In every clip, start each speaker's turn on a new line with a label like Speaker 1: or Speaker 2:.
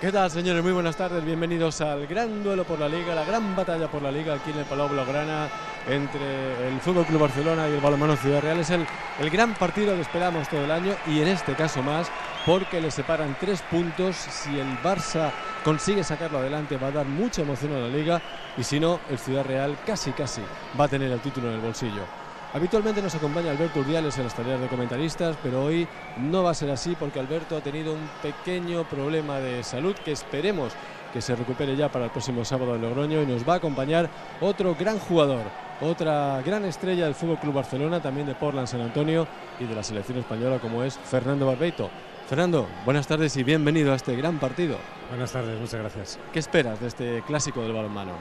Speaker 1: ¿Qué tal, señores? Muy buenas tardes. Bienvenidos al gran duelo por la Liga, la gran batalla por la Liga aquí en el Palau Blaugrana entre el Fútbol Club Barcelona y el Balonmano Ciudad Real. Es el, el gran partido que esperamos todo el año y en este caso más porque le separan tres puntos. Si el Barça consigue sacarlo adelante va a dar mucha emoción a la Liga y si no, el Ciudad Real casi casi va a tener el título en el bolsillo. Habitualmente nos acompaña Alberto Urdiales en las tareas de comentaristas, pero hoy no va a ser así porque Alberto ha tenido un pequeño problema de salud que esperemos que se recupere ya para el próximo sábado en Logroño y nos va a acompañar otro gran jugador, otra gran estrella del Fútbol Club Barcelona, también de Portland San Antonio y de la selección española como es Fernando Barbeito. Fernando, buenas tardes y bienvenido a este gran partido.
Speaker 2: Buenas tardes, muchas gracias.
Speaker 1: ¿Qué esperas de este clásico del balonmano?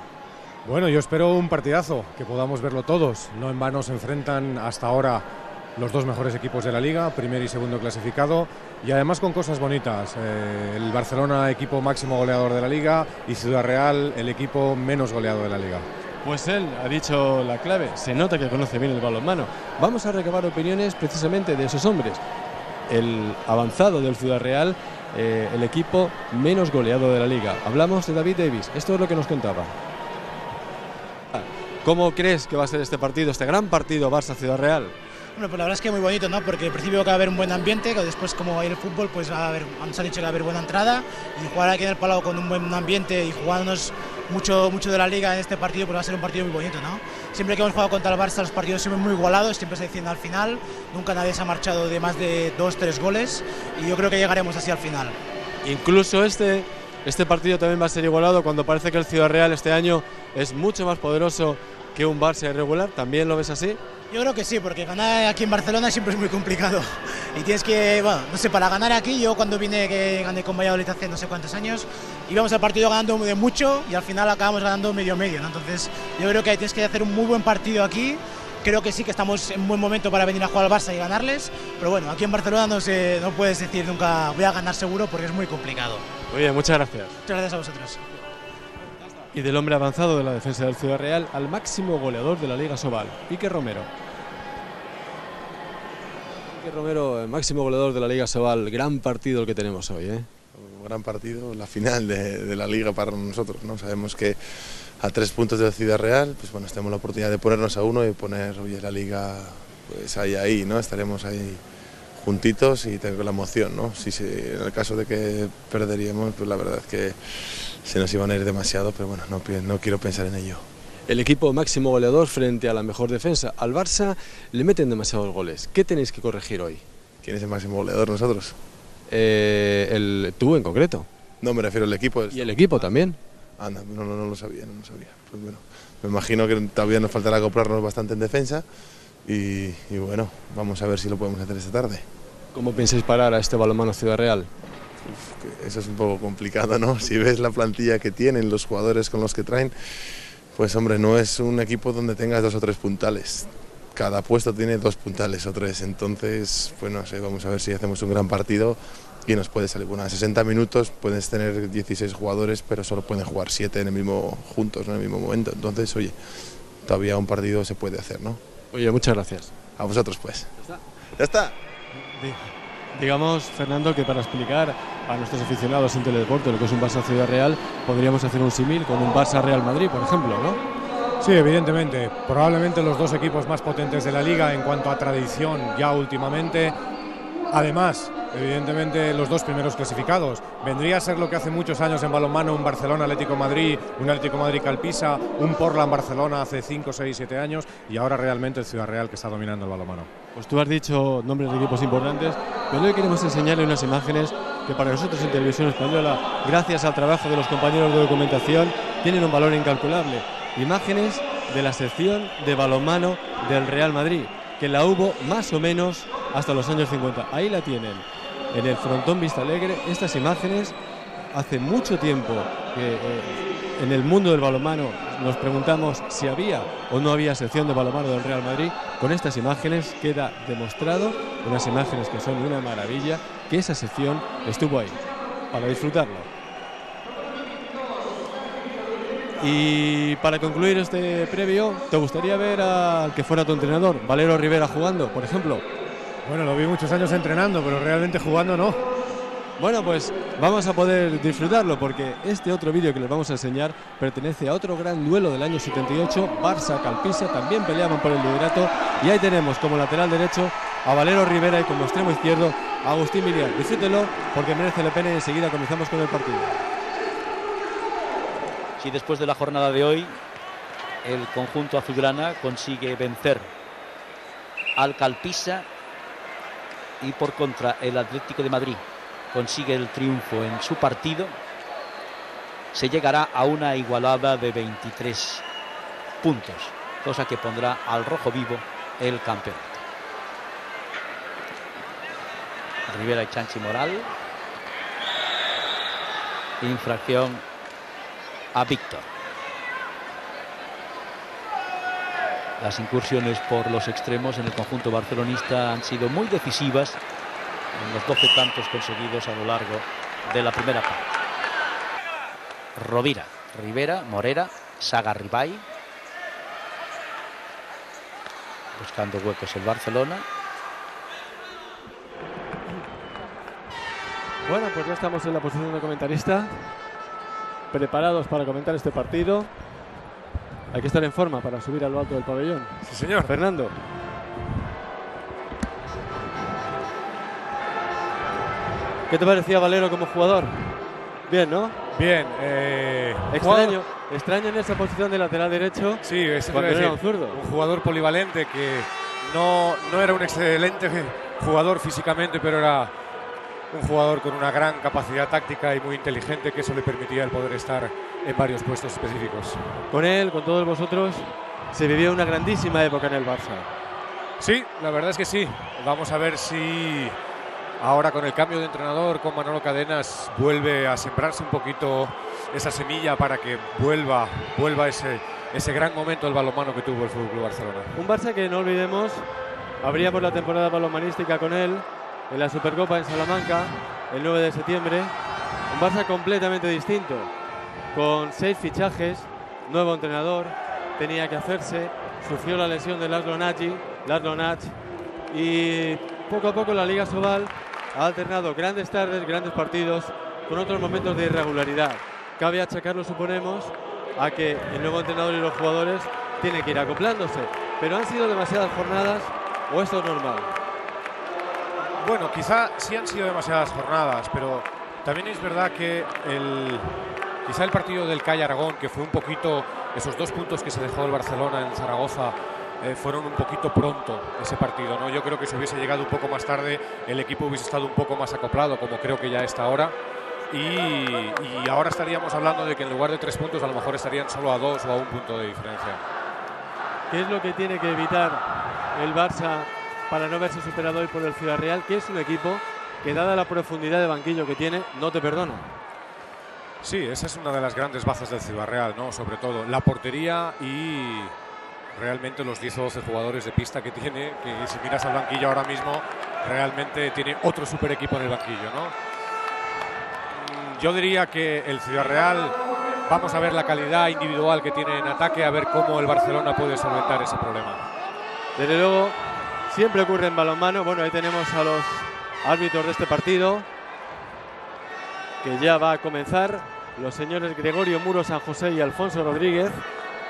Speaker 2: Bueno, yo espero un partidazo, que podamos verlo todos. No en vano se enfrentan hasta ahora los dos mejores equipos de la liga, primer y segundo clasificado, y además con cosas bonitas. Eh, el Barcelona, equipo máximo goleador de la liga, y Ciudad Real, el equipo menos goleado de la liga.
Speaker 1: Pues él ha dicho la clave, se nota que conoce bien el balonmano. Vamos a recabar opiniones precisamente de esos hombres. El avanzado del Ciudad Real, eh, el equipo menos goleado de la liga. Hablamos de David Davis, esto es lo que nos contaba. ¿Cómo crees que va a ser este partido, este gran partido Barça-Ciudad Real?
Speaker 3: Bueno, pues la verdad es que muy bonito, ¿no? Porque al principio va a haber un buen ambiente, que después como va a ir el fútbol, pues va a haber, nos han dicho que va a haber buena entrada y jugar aquí en el Palau con un buen ambiente y jugándonos mucho, mucho de la liga en este partido, pues va a ser un partido muy bonito, ¿no? Siempre que hemos jugado contra el Barça los partidos siempre muy igualados, siempre se defiende al final, nunca nadie se ha marchado de más de dos, tres goles y yo creo que llegaremos así al final.
Speaker 1: Incluso este, este partido también va a ser igualado cuando parece que el Ciudad Real este año es mucho más poderoso que un Barça irregular. ¿También lo ves así?
Speaker 3: Yo creo que sí, porque ganar aquí en Barcelona siempre es muy complicado. Y tienes que, bueno, no sé, para ganar aquí, yo cuando vine, que gané con Valladolid hace no sé cuántos años, íbamos al partido ganando de mucho y al final acabamos ganando medio-medio. ¿no? Entonces, yo creo que tienes que hacer un muy buen partido aquí. Creo que sí que estamos en buen momento para venir a jugar al Barça y ganarles, pero bueno, aquí en Barcelona no, se, no puedes decir nunca voy a ganar seguro porque es muy complicado.
Speaker 1: Muy bien, muchas gracias.
Speaker 3: Muchas gracias a vosotros
Speaker 1: y del hombre avanzado de la defensa del Ciudad Real al máximo goleador de la Liga Sobal, Pique Romero. Pique Romero, el máximo goleador de la Liga Sobal, gran partido el que tenemos hoy. ¿eh?
Speaker 4: Un gran partido, la final de, la Liga para nosotros. ¿no? Sabemos que a tres puntos de la Ciudad Real, pues bueno, tenemos la oportunidad de ponernos a uno y poner oye, la Liga pues ahí, ahí, ¿no? estaremos ahí juntitos y tengo la emoción. ¿no? Si, si, en el caso de que perderíamos, pues la verdad es que se nos iban a ir demasiado, pero bueno, no, no quiero pensar en ello.
Speaker 1: El equipo máximo goleador frente a la mejor defensa. Al Barça le meten demasiados goles. ¿Qué tenéis que corregir hoy?
Speaker 4: ¿Quién es el máximo goleador nosotros?
Speaker 1: Eh, el, tú en concreto.
Speaker 4: No, me refiero al equipo.
Speaker 1: ¿Y el equipo también?
Speaker 4: Anda, no, no, no lo sabía, no lo sabía. Pues bueno, me imagino que todavía nos faltará comprarnos bastante en defensa y, y bueno, vamos a ver si lo podemos hacer esta tarde.
Speaker 1: ¿Cómo pensáis parar a este balonmano Ciudad Real?
Speaker 4: eso es un poco complicado, ¿no? Si ves la plantilla que tienen, los jugadores con los que traen, pues hombre, no es un equipo donde tengas dos o tres puntales. Cada puesto tiene dos puntales o tres, entonces, pues no sé, vamos a ver si hacemos un gran partido y nos puede salir. Bueno, a 60 minutos puedes tener 16 jugadores, pero solo pueden jugar 7 en el mismo, juntos, en el mismo momento. Entonces, oye, todavía un partido se puede hacer, ¿no?
Speaker 1: Oye, muchas gracias.
Speaker 4: A vosotros, pues.
Speaker 1: ¿Ya está?
Speaker 4: ¿Ya está?
Speaker 1: digamos, Fernando, que para explicar a nuestros aficionados en teledeporte lo que es un Barça Ciudad Real, podríamos hacer un símil con un Barça Real Madrid, por ejemplo, ¿no?
Speaker 2: Sí, evidentemente. Probablemente los dos equipos más potentes de la liga en cuanto a tradición ya últimamente. Además, evidentemente los dos primeros clasificados. Vendría a ser lo que hace muchos años en balonmano un Barcelona Atlético Madrid, un Atlético Madrid Calpisa, un Portland Barcelona hace 5, 6, 7 años y ahora realmente el Ciudad Real que está dominando el balonmano.
Speaker 1: Pues tú has dicho nombres de equipos importantes, pero hoy queremos enseñarle unas imágenes que para nosotros en Televisión Española, gracias al trabajo de los compañeros de documentación, tienen un valor incalculable. Imágenes de la sección de balonmano del Real Madrid, que la hubo más o menos hasta los años 50. Ahí la tienen, en el frontón Vista Alegre, estas imágenes hace mucho tiempo que eh, en el mundo del balonmano nos preguntamos si había o no había sección de balonmano del Real Madrid. Con estas imágenes queda demostrado, unas imágenes que son una maravilla, que esa sección estuvo ahí para disfrutarlo. Y para concluir este previo, ¿te gustaría ver al que fuera tu entrenador, Valero Rivera, jugando, por ejemplo?
Speaker 2: Bueno, lo vi muchos años entrenando, pero realmente jugando no.
Speaker 1: Bueno, pues vamos a poder disfrutarlo porque este otro vídeo que les vamos a enseñar pertenece a otro gran duelo del año 78, Barça-Calpisa, también peleaban por el liderato y ahí tenemos como lateral derecho a Valero Rivera y como extremo izquierdo a Agustín Miliar. Disfrútenlo porque merece la pena y enseguida comenzamos con el partido.
Speaker 5: Si después de la jornada de hoy el conjunto azulgrana consigue vencer al Calpisa y por contra el Atlético de Madrid consigue el triunfo en su partido, se llegará a una igualada de 23 puntos, cosa que pondrá al rojo vivo el campeonato. Rivera y Chanchi Moral. Infracción a Víctor. Las incursiones por los extremos en el conjunto barcelonista han sido muy decisivas en los 12 tantos conseguidos a lo largo de la primera parte. Rovira, Rivera, Morera, Sagarribay. Buscando huecos el Barcelona.
Speaker 1: Bueno, pues ya estamos en la posición de comentarista, preparados para comentar este partido. Hay que estar en forma para subir a lo alto del pabellón.
Speaker 2: Sí, señor.
Speaker 1: Fernando. ¿Qué te parecía Valero como jugador? Bien, ¿no?
Speaker 2: Bien. Eh,
Speaker 1: extraño, extraño en esa posición de lateral derecho.
Speaker 2: Sí, es
Speaker 1: un zurdo.
Speaker 2: Un jugador polivalente que no, no era un excelente jugador físicamente, pero era un jugador con una gran capacidad táctica y muy inteligente que eso le permitía el poder estar en varios puestos específicos.
Speaker 1: Con él, con todos vosotros, se vivió una grandísima época en el Barça.
Speaker 2: Sí, la verdad es que sí. Vamos a ver si ahora con el cambio de entrenador, con Manolo Cadenas, vuelve a sembrarse un poquito esa semilla para que vuelva, vuelva ese, ese gran momento del balonmano que tuvo el Fútbol Barcelona.
Speaker 1: Un Barça que no olvidemos, abríamos la temporada balonmanística con él en la Supercopa en Salamanca el 9 de septiembre. Un Barça completamente distinto, con seis fichajes, nuevo entrenador, tenía que hacerse, sufrió la lesión de Laszlo Nagy, Laszlo Nach, y poco a poco la Liga Sobal ha alternado grandes tardes, grandes partidos, con otros momentos de irregularidad. Cabe achacarlo, suponemos, a que el nuevo entrenador y los jugadores tienen que ir acoplándose, pero han sido demasiadas jornadas o esto es normal.
Speaker 2: Bueno, quizá sí han sido demasiadas jornadas, pero también es verdad que el, quizá el partido del Calle Aragón, que fue un poquito esos dos puntos que se dejó el Barcelona en Zaragoza, eh, fueron un poquito pronto ese partido. ¿no? Yo creo que si hubiese llegado un poco más tarde, el equipo hubiese estado un poco más acoplado, como creo que ya está ahora. Y, y ahora estaríamos hablando de que en lugar de tres puntos, a lo mejor estarían solo a dos o a un punto de diferencia.
Speaker 1: ¿Qué es lo que tiene que evitar el Barça para no verse superado hoy por el Ciudad Real, que es un equipo que dada la profundidad de banquillo que tiene, no te perdona.
Speaker 2: Sí, esa es una de las grandes bazas del Ciudad Real, ¿no? Sobre todo la portería y realmente los 10 o 12 jugadores de pista que tiene, que si miras al banquillo ahora mismo, realmente tiene otro super equipo en el banquillo, ¿no? Mm, yo diría que el Ciudad Real, vamos a ver la calidad individual que tiene en ataque, a ver cómo el Barcelona puede solventar ese problema.
Speaker 1: Desde luego, Siempre ocurre en balonmano. Bueno, ahí tenemos a los árbitros de este partido, que ya va a comenzar. Los señores Gregorio Muro San José y Alfonso Rodríguez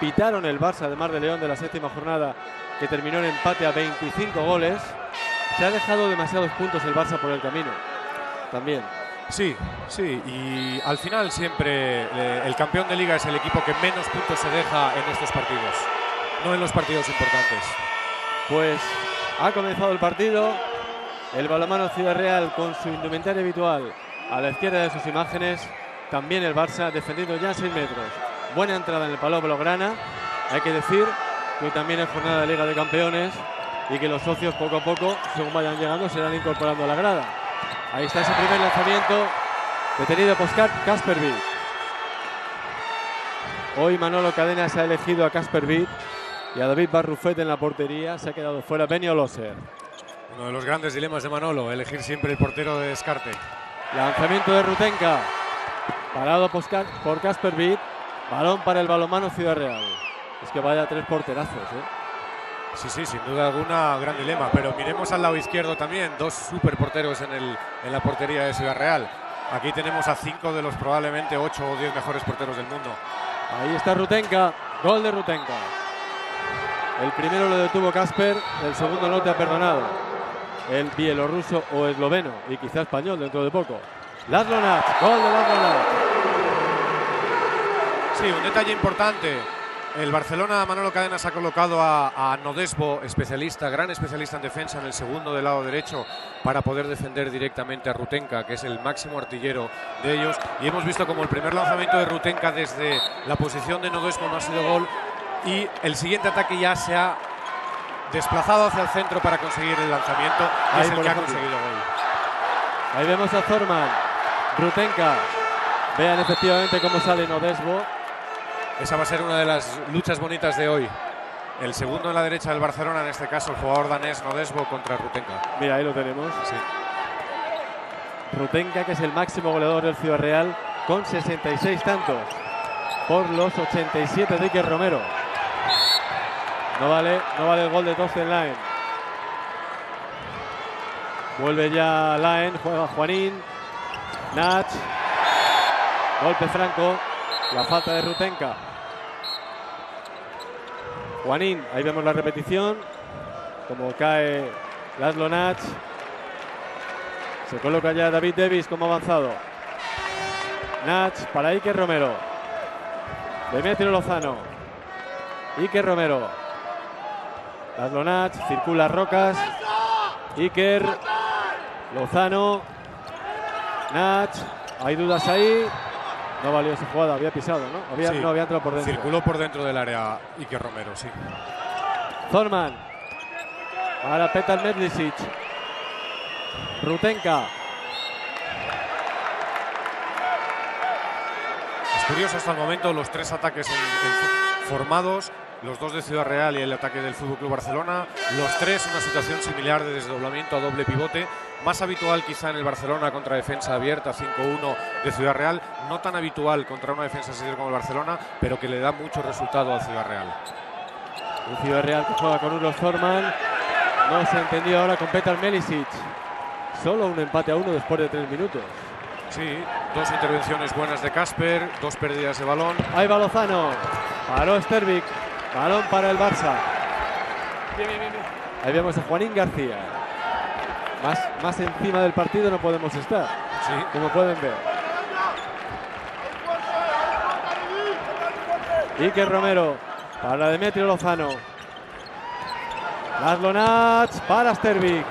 Speaker 1: pitaron el Barça de Mar de León de la séptima jornada, que terminó en empate a 25 goles. Se ha dejado demasiados puntos el Barça por el camino. También.
Speaker 2: Sí, sí, y al final siempre eh, el campeón de liga es el equipo que menos puntos se deja en estos partidos, no en los partidos importantes.
Speaker 1: Pues ha comenzado el partido. El balomano Ciudad Real con su indumentaria habitual a la izquierda de sus imágenes. También el Barça defendiendo ya 6 metros. Buena entrada en el palo Blaugrana. Hay que decir que también es jornada de Liga de Campeones y que los socios poco a poco, según vayan llegando, se irán incorporando a la grada. Ahí está ese primer lanzamiento detenido por Casper. Hoy Manolo Cadenas ha elegido a Casper y a David Barrufet en la portería. Se ha quedado fuera Benio Loser.
Speaker 2: Uno de los grandes dilemas de Manolo, elegir siempre el portero de descarte.
Speaker 1: Lanzamiento de Rutenka. Parado por Casper Beat. Balón para el balomano Ciudad Real. Es que vaya tres porterazos, ¿eh?
Speaker 2: Sí, sí, sin duda alguna, gran dilema. Pero miremos al lado izquierdo también, dos super porteros en, el, en la portería de Ciudad Real. Aquí tenemos a cinco de los probablemente ocho o diez mejores porteros del mundo.
Speaker 1: Ahí está Rutenka, gol de Rutenka. El primero lo detuvo Casper, el segundo no te ha perdonado. El bielorruso o esloveno y quizá español dentro de poco. Laszlo Nats, gol de Laszlo Nats.
Speaker 2: Sí, un detalle importante. El Barcelona, Manolo Cadenas ha colocado a, a, Nodesbo, especialista, gran especialista en defensa, en el segundo del lado derecho, para poder defender directamente a Rutenka, que es el máximo artillero de ellos. Y hemos visto como el primer lanzamiento de Rutenka desde la posición de Nodesbo no ha sido gol. Y el siguiente ataque ya se ha desplazado hacia el centro para conseguir el lanzamiento.
Speaker 1: Ahí
Speaker 2: es el que ha conseguido gol.
Speaker 1: Ahí vemos a Zorman, Rutenka. Vean efectivamente cómo sale Nodesbo.
Speaker 2: Esa va a ser una de las luchas bonitas de hoy. El segundo en la derecha del Barcelona, en este caso el jugador danés Nodesbo contra Rutenka.
Speaker 1: Mira, ahí lo tenemos.
Speaker 2: Sí.
Speaker 1: Rutenka, que es el máximo goleador del Ciudad Real, con 66 tantos por los 87 de Iker Romero. No vale, no vale el gol de Torsten Laen. Vuelve ya Laen, juega Juanín. Nach. Golpe franco. La falta de Rutenka. Juanín, ahí vemos la repetición. Como cae Laszlo Nach. Se coloca ya David Davis como avanzado. Nach para Iker Romero. Demetrio Lozano. Iker Romero. Laszlo Nach, circula Rocas. Iker. Lozano. Nach. Hay dudas ahí. No valió esa jugada, había pisado, ¿no? Había,
Speaker 2: Sí.
Speaker 1: No había entrado por dentro.
Speaker 2: Circuló por dentro del área Iker Romero, sí.
Speaker 1: Zorman. Para Petar Medlisic. Rutenka.
Speaker 2: Es curioso hasta el momento los tres ataques en- en- formados, los dos de Ciudad Real y el ataque del Fútbol Club Barcelona, los tres una situación similar de desdoblamiento a doble pivote, más habitual quizá en el Barcelona contra defensa abierta 5-1 de Ciudad Real, no tan habitual contra una defensa así como el Barcelona, pero que le da mucho resultado al Ciudad Real.
Speaker 1: Un Ciudad Real que juega con Uros Zorman. No se ha entendido ahora con Petar Melisic. Solo un empate a uno después de tres minutos.
Speaker 2: Sí, dos intervenciones buenas de Casper, dos pérdidas de balón.
Speaker 1: Ahí va Lozano. Paró Stervik. Balón para el Barça. Ahí vemos a Juanín García. Más, más encima del partido no podemos estar,
Speaker 2: Sí,
Speaker 1: como pueden ver. Iker Romero para Demetrio Lozano. Nats para Stervik.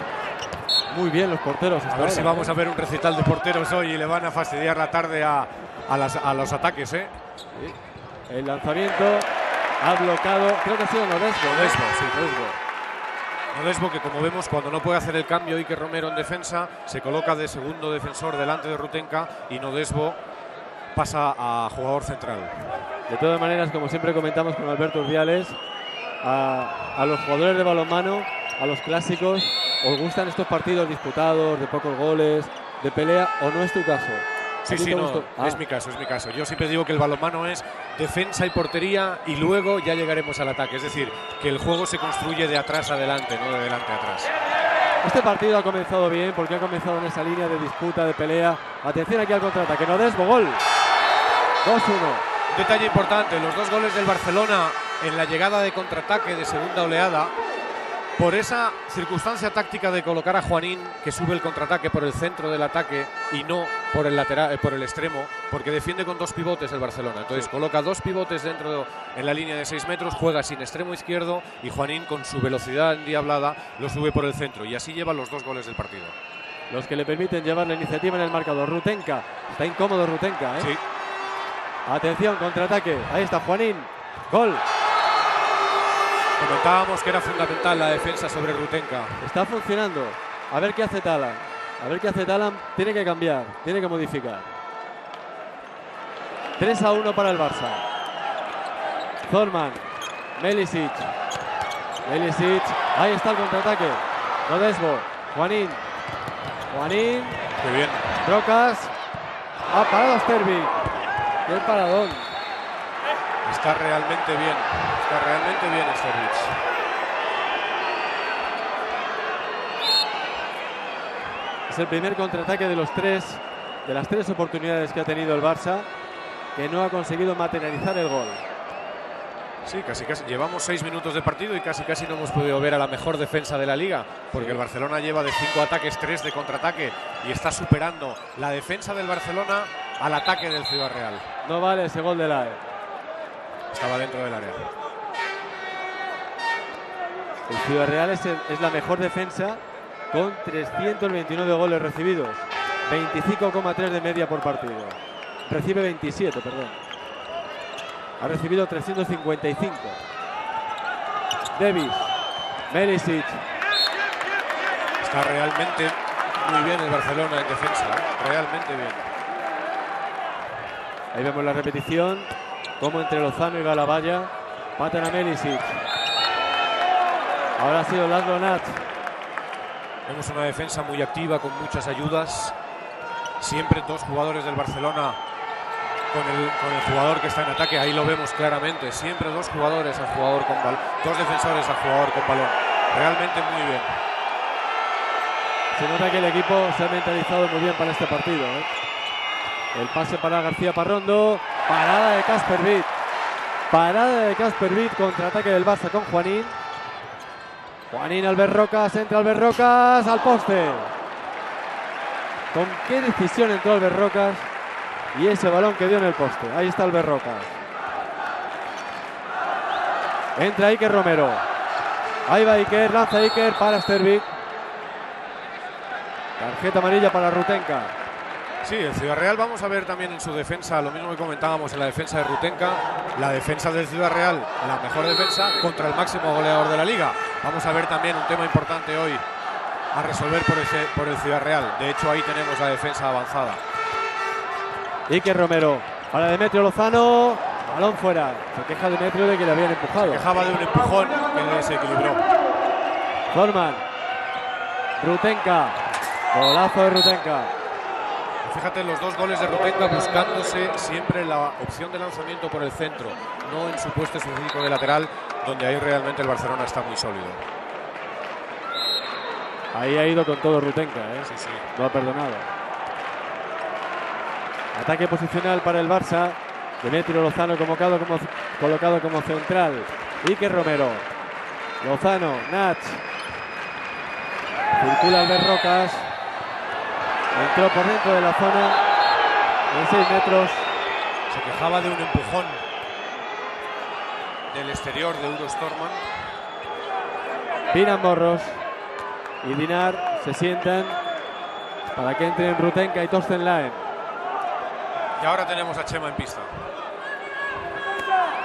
Speaker 1: Muy bien los porteros.
Speaker 2: a ver si
Speaker 1: ahora,
Speaker 2: vamos
Speaker 1: ¿eh?
Speaker 2: a ver un recital de porteros hoy y le van a fastidiar la tarde a, a las- a los ataques, ¿eh?
Speaker 1: El lanzamiento ha bloqueado, creo que ha sido Nodesbo. ¿no?
Speaker 2: Nodesbo, sí.
Speaker 1: Nodesbo.
Speaker 2: Nodesbo que como vemos cuando no puede hacer el cambio Iker Romero en defensa se coloca de segundo defensor delante de Rutenka y Nodesbo pasa a jugador central.
Speaker 1: De todas maneras, como siempre comentamos con Alberto Urdiales, a, a los jugadores de balonmano, a los clásicos, ¿os gustan estos partidos disputados, de pocos goles, de pelea, o no es tu caso? ¿A
Speaker 2: Sí, sí, no?
Speaker 1: Ah,
Speaker 2: es mi caso, es mi caso. Yo siempre digo que el balonmano es defensa y portería y luego ya llegaremos al ataque. Es decir, que el juego se construye de atrás a adelante, no de delante a atrás.
Speaker 1: Este partido ha comenzado bien porque ha comenzado en esa línea de disputa, de pelea. Atención aquí al contraataque, Nodesbo, gol. 2-1.
Speaker 2: Un detalle importante, los dos goles del Barcelona en la llegada de contraataque de segunda oleada, por esa circunstancia táctica de colocar a Juanín, que sube el contraataque por el centro del ataque y no por el lateral, eh, por el extremo, porque defiende con dos pivotes el Barcelona. Entonces coloca dos pivotes dentro en la línea de 6 metros, juega sin extremo izquierdo y Juanín con su velocidad endiablada lo sube por el centro y así lleva los dos goles del partido.
Speaker 1: Los que le permiten llevar la iniciativa en el marcador. Rutenka. Está incómodo Rutenka, ¿eh?
Speaker 2: Sí.
Speaker 1: Atención, contraataque. Ahí está Juanín. Gol.
Speaker 2: Comentábamos que era fundamental la defensa sobre Rutenka.
Speaker 1: Está funcionando. A ver qué hace Talan. A ver qué hace Talan. Tiene que cambiar, tiene que modificar. 3 a 1 para el Barça. Zorman, Melisic. Melisic. Ahí está el contraataque. Nodesbo, Juanín. Juanín,
Speaker 2: Muy bien.
Speaker 1: Rocas. Ha parado Sterby. Qué paradón.
Speaker 2: Está realmente bien. Está realmente bien Sterlitz.
Speaker 1: Es el primer contraataque de los tres, de las tres oportunidades que ha tenido el Barça, que no ha conseguido materializar el gol.
Speaker 2: Sí, casi casi. Llevamos seis minutos de partido y casi casi no hemos podido ver a la mejor defensa de la liga, porque el Barcelona lleva de cinco ataques tres de contraataque y está superando la defensa del Barcelona al ataque del Ciudad Real.
Speaker 1: No vale ese gol de la. E.
Speaker 2: Estaba dentro del área.
Speaker 1: El Ciudad Real es, el- es la mejor defensa con 329 goles recibidos, 25,3 de media por partido. Recibe 27, perdón. Ha recibido 355. Davis, Melisic,
Speaker 2: Está realmente muy bien el Barcelona en defensa, ¿eh? realmente bien.
Speaker 1: Ahí vemos la repetición, como entre Lozano y Galavalla matan a Melisic. Ahora ha sido Laszlo Nat.
Speaker 2: Vemos una defensa muy activa con muchas ayudas. Siempre dos jugadores del Barcelona con el, con el jugador que está en ataque. Ahí lo vemos claramente. Siempre dos jugadores al jugador con balón. Dos defensores al jugador con balón. Realmente muy bien.
Speaker 1: Se nota que el equipo se ha mentalizado muy bien para este partido. ¿eh? El pase para García Parrondo. Parada de Casper. Parada de Casper. Contraataque del Barça con Juanín. Juanín Albert Rocas. Entra Albert Rocas al poste. ¿Con qué decisión entró Albert Rocas? Y ese balón que dio en el poste. Ahí está Albert Rocas. Entra Iker Romero. Ahí va Iker. Lanza Iker para Stervik. Tarjeta amarilla para Rutenka.
Speaker 2: Sí, el Ciudad Real vamos a ver también en su defensa, lo mismo que comentábamos en la defensa de Rutenka, la defensa del Ciudad Real, la mejor defensa contra el máximo goleador de la liga. Vamos a ver también un tema importante hoy a resolver por, ese, por el Ciudad Real. De hecho, ahí tenemos la defensa avanzada.
Speaker 1: Iker Romero para Demetrio Lozano. Balón fuera. Se queja Demetrio de que le habían empujado.
Speaker 2: Quejaba de un empujón que le desequilibró.
Speaker 1: Zorman. Rutenka. Golazo de Rutenka.
Speaker 2: Fíjate los dos goles de Rutenka buscándose siempre la opción de lanzamiento por el centro, no en su puesto específico de lateral, donde ahí realmente el Barcelona está muy sólido.
Speaker 1: Ahí ha ido con todo Rutenka. ¿eh?
Speaker 2: Sí, sí.
Speaker 1: No ha perdonado. Ataque posicional para el Barça. Demetrio Lozano colocado como, colocado como central. Iker Romero. Lozano, Nach. Circula Albert Rocas. Entró por dentro de la zona. En 6 metros.
Speaker 2: Se quejaba de un empujón del exterior de Udo Storman.
Speaker 1: Pinan Morros y Dinar se sientan para que entren Rutenka y Torsten Laen.
Speaker 2: Y ahora tenemos a Chema en pista.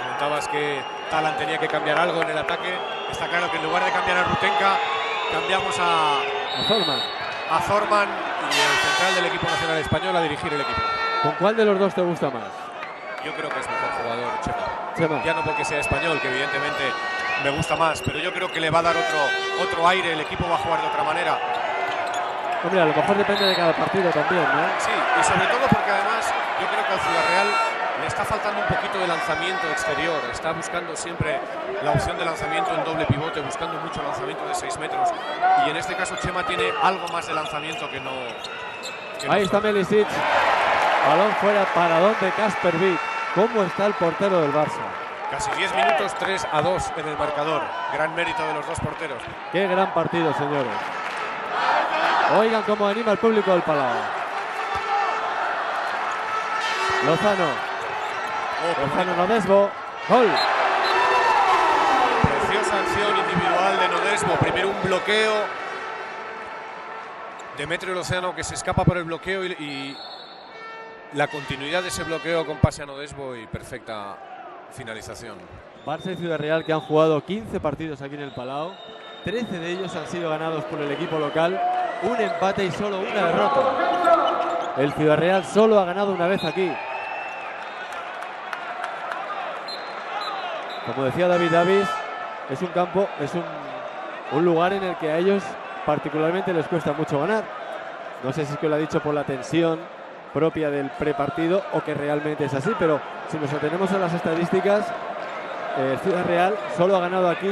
Speaker 2: Comentabas que Talan tenía que cambiar algo en el ataque. Está claro que en lugar de cambiar a Rutenka, cambiamos a,
Speaker 1: A Zorman.
Speaker 2: a Zorman central del equipo nacional español a dirigir el equipo.
Speaker 1: ¿Con cuál de los dos te gusta más?
Speaker 2: Yo creo que es mejor jugador Chema.
Speaker 1: Chema.
Speaker 2: Ya no porque sea español, que evidentemente me gusta más, pero yo creo que le va a dar otro, otro aire, el equipo va a jugar de otra manera.
Speaker 1: Hombre, a lo mejor depende de cada partido también, ¿no?
Speaker 2: Sí, y sobre todo porque además yo creo que al Ciudad Real le está faltando un poquito de lanzamiento exterior, está buscando siempre la opción de lanzamiento en doble pivote, buscando mucho lanzamiento de 6 metros, y en este caso Chema tiene algo más de lanzamiento que no...
Speaker 1: Ahí está Melisic. Balón fuera para donde Casper Witt. ¿Cómo está el portero del Barça?
Speaker 2: Casi 10 minutos, 3 a 2 en el marcador. Gran mérito de los dos porteros.
Speaker 1: Qué gran partido, señores. Oigan cómo anima el público del Palau. Lozano. Lozano Nodesbo. Gol.
Speaker 2: Preciosa acción individual de Nodesbo. Primero un bloqueo. Demetrio Lozano que se escapa por el bloqueo y, la continuidad de ese bloqueo con pase a Nodesbo y perfecta finalización.
Speaker 1: Barça y Ciudad Real que han jugado 15 partidos aquí en el Palau. 13 de ellos han sido ganados por el equipo local. Un empate y solo una derrota. El Ciudad Real solo ha ganado una vez aquí. Como decía David Davis, es un campo, es un, un lugar en el que a ellos particularmente les cuesta mucho ganar. No sé si es que lo ha dicho por la tensión propia del prepartido o que realmente es así, pero si nos atenemos a las estadísticas, el Ciudad Real solo ha ganado aquí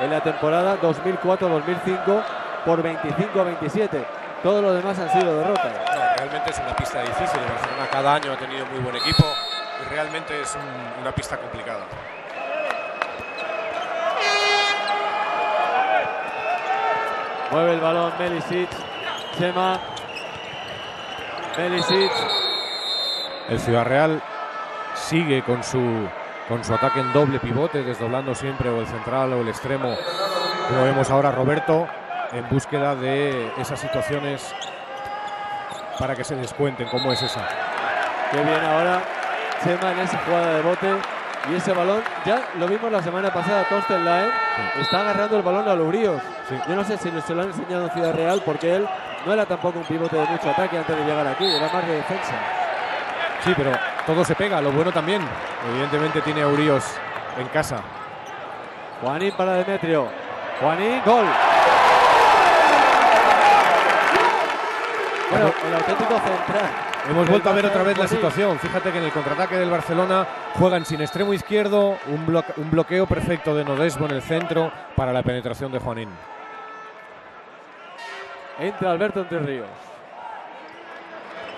Speaker 1: en la temporada 2004-2005 por 25 a 27. Todo lo demás han sido derrotas.
Speaker 2: realmente es una pista difícil. Barcelona cada año ha tenido muy buen equipo y realmente es una pista complicada.
Speaker 1: Mueve el balón Melisic. Chema. Melisic.
Speaker 2: El Ciudad Real sigue con su, con su ataque en doble pivote, desdoblando siempre o el central o el extremo. Como vemos ahora Roberto en búsqueda de esas situaciones para que se descuenten. ¿Cómo es esa?
Speaker 1: Qué bien ahora Chema en esa jugada de bote. Y ese balón, ya lo vimos la semana pasada, Torsten está agarrando el balón a los bríos. Yo no sé si se lo han enseñado en Ciudad Real porque él no era tampoco un pivote de mucho ataque antes de llegar aquí, era más de defensa.
Speaker 2: Sí, pero todo se pega, lo bueno también. Evidentemente tiene a Urios en casa.
Speaker 1: Juanín para Demetrio. Juanín, gol. Bueno, el auténtico central.
Speaker 2: Hemos vuelto a ver otra vez la situación. Fíjate que en el contraataque del Barcelona juegan sin extremo izquierdo, un, un bloqueo perfecto de Nodesbo en el centro para la penetración de Juanín.
Speaker 1: Entra Alberto Entre Ríos.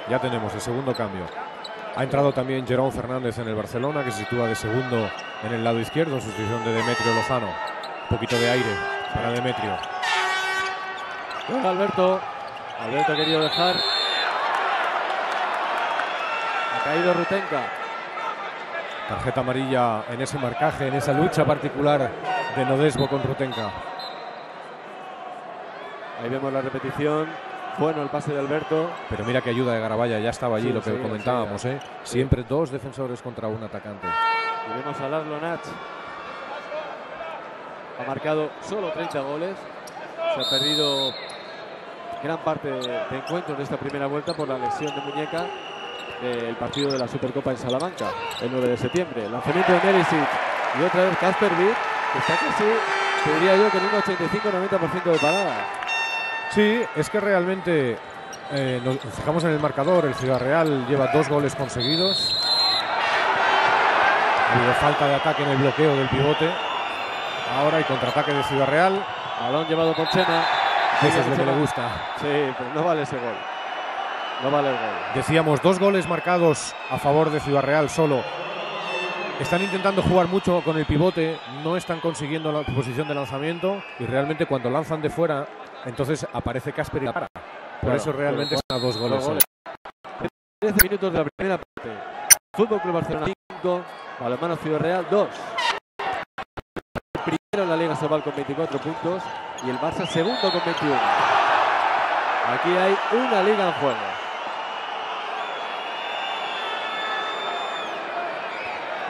Speaker 2: Ya tenemos el segundo cambio. Ha entrado también Jerón Fernández en el Barcelona, que se sitúa de segundo en el lado izquierdo, en sustitución de Demetrio Lozano. Un poquito de aire para Demetrio.
Speaker 1: Alberto. Alberto ha querido dejar. Ha caído Rutenka.
Speaker 2: Tarjeta amarilla en ese marcaje, en esa lucha particular de Nodesbo con Rutenka.
Speaker 1: Ahí vemos la repetición. Bueno el pase de Alberto.
Speaker 2: Pero mira que ayuda de Garabaya, ya estaba allí lo que comentábamos. ¿eh? Siempre dos defensores contra un atacante.
Speaker 1: Y vemos a Laszlo Nach. Ha marcado solo 30 goles. Se ha perdido gran parte de encuentros de esta primera vuelta por la lesión de muñeca del partido de la Supercopa en Salamanca el 9 de septiembre. Lanzamiento de Merisic y otra vez Casper Witt, que está casi, te diría yo, que en un 85-90% de parada.
Speaker 2: Sí, es que realmente eh, nos fijamos en el marcador, el Ciudad Real lleva dos goles conseguidos. Ha habido falta de ataque en el bloqueo del pivote. Ahora hay contraataque de Ciudad Real.
Speaker 1: Balón llevado por Chena.
Speaker 2: Eso es lo que le gusta.
Speaker 1: Sí, pero no vale ese gol. No vale el gol.
Speaker 2: Decíamos dos goles marcados a favor de Ciudad Real solo. Están intentando jugar mucho con el pivote, no están consiguiendo la posición de lanzamiento y realmente cuando lanzan de fuera entonces aparece Casper y la para. Por eso realmente están a dos goles.
Speaker 1: 13 minutos de la primera parte. Fútbol Club Barcelona 5, Balonmano Ciudad Real 2. La Liga Sobal con 24 puntos y el Barça segundo con 21. Aquí hay una liga en juego.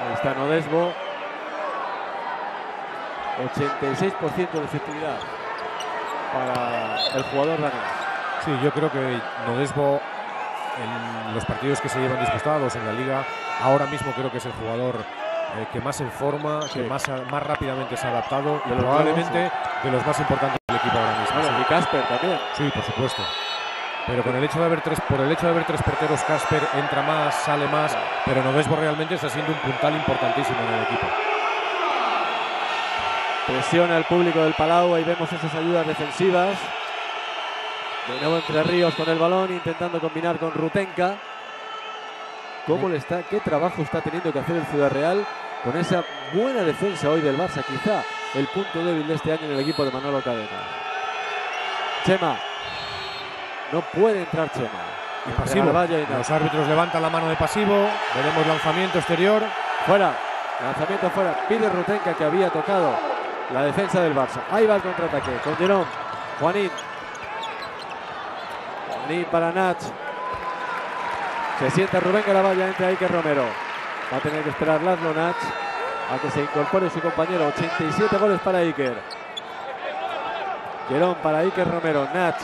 Speaker 1: Ahí está Nodesbo. 86% de efectividad para el jugador danés.
Speaker 2: Sí, yo creo que Nodesbo en los partidos que se llevan disputados en la liga, ahora mismo creo que es el jugador eh, que más en forma, que más, más rápidamente se ha adaptado y probablemente de los más importantes del equipo ahora mismo.
Speaker 1: y Casper también.
Speaker 2: Sí, por supuesto. Pero con el hecho de haber tres, por el hecho de haber tres porteros, Casper entra más, sale más, pero Nodesbo realmente está siendo un puntal importantísimo en el equipo.
Speaker 1: Presiona el público del Palau, ahí vemos esas ayudas defensivas. De nuevo entre Ríos con el balón, intentando combinar con Rutenka. ¿Cómo le está? ¿Qué trabajo está teniendo que hacer el Ciudad Real con esa buena defensa hoy del Barça? Quizá el punto débil de este año en el equipo de Manolo Cadena. Chema. No puede entrar Chema.
Speaker 2: Y pasivo. Los árbitros levantan la mano de pasivo. Veremos lanzamiento exterior.
Speaker 1: Fuera. Lanzamiento fuera. Pide Rutenka que había tocado la defensa del Barça. Ahí va el contraataque con Jerón. Juanín. Juanín para Nach. Se sienta Rubén Garabaya entre Iker Romero. Va a tener que esperar Laszlo Nach a que se incorpore su compañero. 87 goles para Iker. Jerón para Iker Romero. Nach.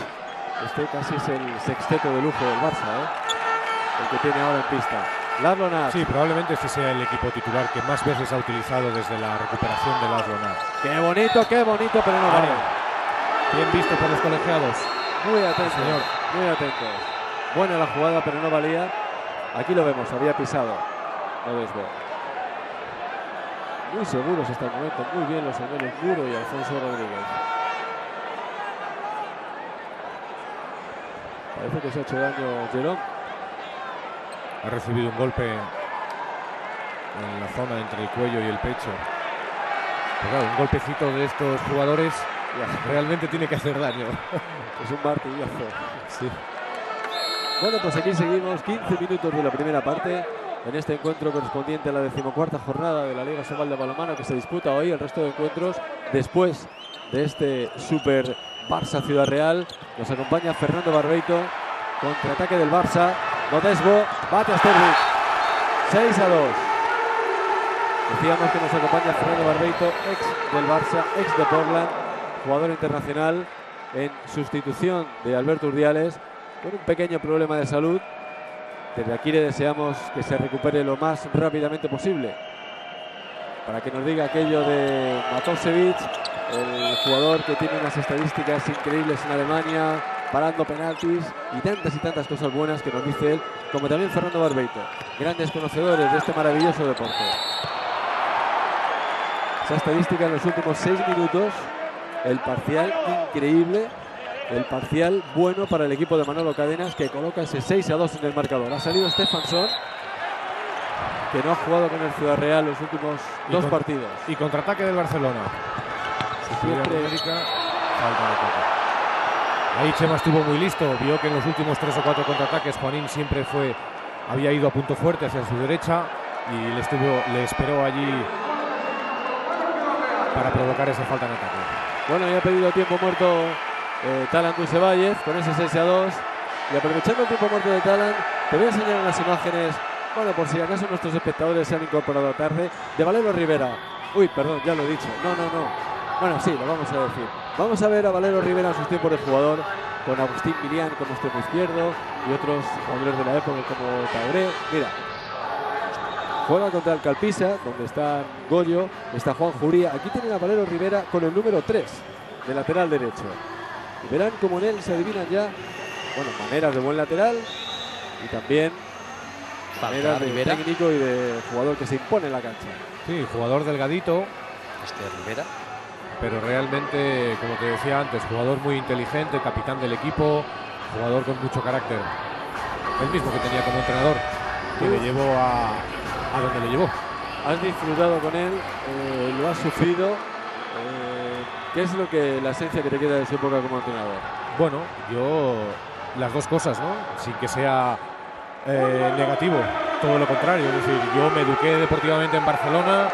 Speaker 1: Este casi es el sexteto de lujo del Barça, ¿eh? el que tiene ahora en pista. Laszlo
Speaker 2: Sí, probablemente este sea el equipo titular que más veces ha utilizado desde la recuperación de Laszlo
Speaker 1: Qué bonito, qué bonito, pero no vale.
Speaker 2: Bien visto por los colegiados.
Speaker 1: Muy atentos, señor. Muy atentos. Buena la jugada, pero no valía. Aquí lo vemos, había pisado. Muy seguros hasta el momento. Muy bien los hermanos Muro y Alfonso Rodríguez. Parece que se ha hecho daño Jerón.
Speaker 2: Ha recibido un golpe en la zona entre el cuello y el pecho. Pero claro, un golpecito de estos jugadores realmente tiene que hacer daño.
Speaker 1: Es un martillazo.
Speaker 2: Sí.
Speaker 1: Bueno, pues aquí seguimos, 15 minutos de la primera parte en este encuentro correspondiente a la decimocuarta jornada de la Liga Sobal de Balonmano que se disputa hoy. El resto de encuentros después de este Super Barça Ciudad Real. Nos acompaña Fernando Barbeito, contraataque del Barça. Modesbo, bate a Sterling. 6 a 2. Decíamos que nos acompaña Fernando Barbeito, ex del Barça, ex de Portland, jugador internacional en sustitución de Alberto Urdiales con un pequeño problema de salud. Desde aquí le deseamos que se recupere lo más rápidamente posible. Para que nos diga aquello de Matosevic, el jugador que tiene unas estadísticas increíbles en Alemania, parando penaltis y tantas y tantas cosas buenas que nos dice él, como también Fernando Barbeito, grandes conocedores de este maravilloso deporte. Esa estadística en los últimos seis minutos, el parcial increíble, el parcial bueno para el equipo de Manolo Cadenas que coloca ese 6 a 2 en el marcador. Ha salido Stefansson, que no ha jugado con el Ciudad Real los últimos
Speaker 2: Y
Speaker 1: dos
Speaker 2: con-
Speaker 1: partidos.
Speaker 2: Y contraataque del Barcelona.
Speaker 1: Siempre-
Speaker 2: América, falta de toque. Ahí Chema estuvo muy listo, vio que en los últimos tres o cuatro contraataques Juanín siempre fue, había ido a punto fuerte hacia su derecha y le, estuvo, le esperó allí para provocar esa falta en ataque.
Speaker 1: Bueno, ya ha pedido tiempo muerto eh, Talan Dusevayev con ese 6 a 2. Y aprovechando el tiempo muerto de Talan, te voy a enseñar unas imágenes, bueno, por si acaso nuestros espectadores se han incorporado tarde, de Valero Rivera. Uy, perdón, ya lo he dicho. No, no, no. Bueno, sí, lo vamos a decir. Vamos a ver a Valero Rivera en sus tiempos de jugador, con Agustín Milian como extremo izquierdo y otros jugadores de la época como Tauré. Mira, Juega contra el Calpisa, donde está Goyo, está Juan Juría. Aquí tienen a Valero Rivera con el número 3 de lateral derecho. Verán como en él se adivinan ya, bueno, maneras de buen lateral y también maneras de
Speaker 5: Rivera.
Speaker 1: técnico y de jugador que se impone en la cancha.
Speaker 2: Sí, jugador delgadito,
Speaker 5: Este Rivera.
Speaker 2: pero realmente, como te decía antes, jugador muy inteligente, capitán del equipo, jugador con mucho carácter. El mismo que tenía como entrenador, que le llevó a, a donde le llevó.
Speaker 1: Has disfrutado con él, eh, lo has sufrido. eh, ¿Qué es lo que la esencia que te queda de su época como entrenador?
Speaker 2: Bueno, yo las dos cosas, ¿no? Sin que sea eh, negativo, todo lo contrario. Es decir, yo me eduqué deportivamente en Barcelona,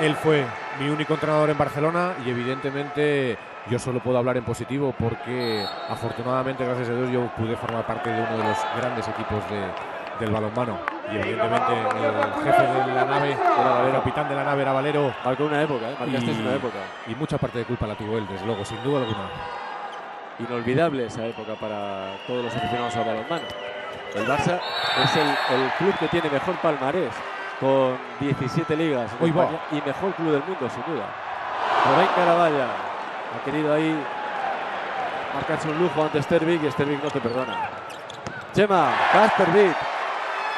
Speaker 2: él fue mi único entrenador en Barcelona y evidentemente yo solo puedo hablar en positivo porque afortunadamente, gracias a Dios, yo pude formar parte de uno de los grandes equipos de- del balonmano. Y evidentemente el jefe de la nave, el capitán de la nave era Valero
Speaker 1: Marcó una época, ¿eh? marcaste
Speaker 2: Y-
Speaker 1: una época.
Speaker 2: y mucha parte de culpa la tuvo él, desde luego, sin duda alguna.
Speaker 1: inolvidable esa época para todos los aficionados al balonmano. El Barça es el, el club que tiene mejor palmarés, con 17 ligas en. España, y mejor club del mundo, sin duda. Rubén Caravalla ha querido ahí marcarse un lujo ante Stervik y Stervik no te perdona. Chema, Casper Witt,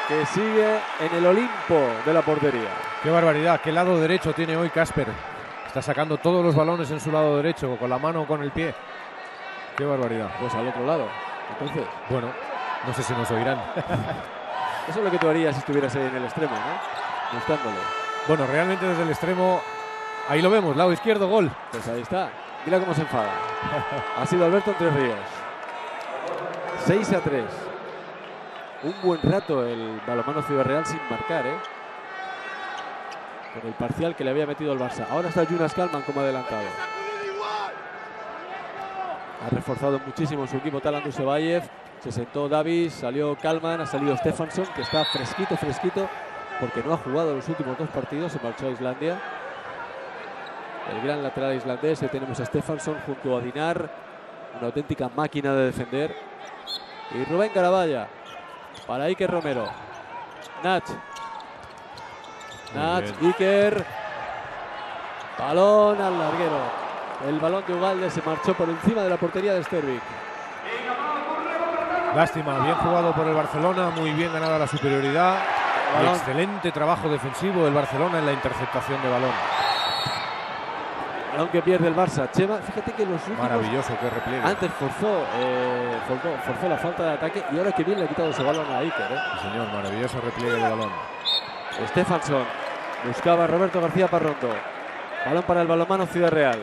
Speaker 1: que sigue en el Olimpo de la portería.
Speaker 2: Qué barbaridad, qué lado derecho tiene hoy Casper. Está sacando todos los balones en su lado derecho, con la mano o con el pie. Qué barbaridad.
Speaker 1: Pues al otro lado. Entonces,
Speaker 2: Bueno, no sé si nos oirán.
Speaker 1: eso es lo que tú harías si estuvieras ahí en el extremo, ¿no? Gustándole.
Speaker 2: Bueno, realmente desde el extremo, ahí lo vemos, lado izquierdo, gol.
Speaker 1: Pues ahí está. Mira cómo se enfada. Ha sido Alberto Entre Ríos. 6 a 3. Un buen rato el balomano Ciudad Real sin marcar, ¿eh? Con el parcial que le había metido el Barça. Ahora está Jonas Kalman como adelantado. Ha reforzado muchísimo su equipo Talan Dusevayev. Se sentó Davis, salió Kalman, ha salido Stefansson, que está fresquito, fresquito, porque no ha jugado los últimos dos partidos, se marchó a Islandia. El gran lateral islandés, ahí tenemos a Stefansson junto a Dinar, una auténtica máquina de defender. Y Rubén Caravalla, para Iker Romero. Nach,
Speaker 2: bien.
Speaker 1: Iker. Balón al larguero. El balón de Ugalde se marchó por encima de la portería de Stervik.
Speaker 2: Lástima, bien jugado por el Barcelona, muy bien ganada la superioridad. Excelente trabajo defensivo del Barcelona en la interceptación de balón.
Speaker 1: Aunque pierde el Barça. Chema, fíjate que los últimos...
Speaker 2: Maravilloso, qué repliegue.
Speaker 1: Antes forzó, eh, forzó, forzó la falta de ataque y ahora que bien le ha quitado ese balón a Iker. ¿eh?
Speaker 2: Sí, señor, maravilloso repliegue de balón.
Speaker 1: Stefansson buscaba a Roberto García Parrondo. Balón para el balonmano Ciudad Real.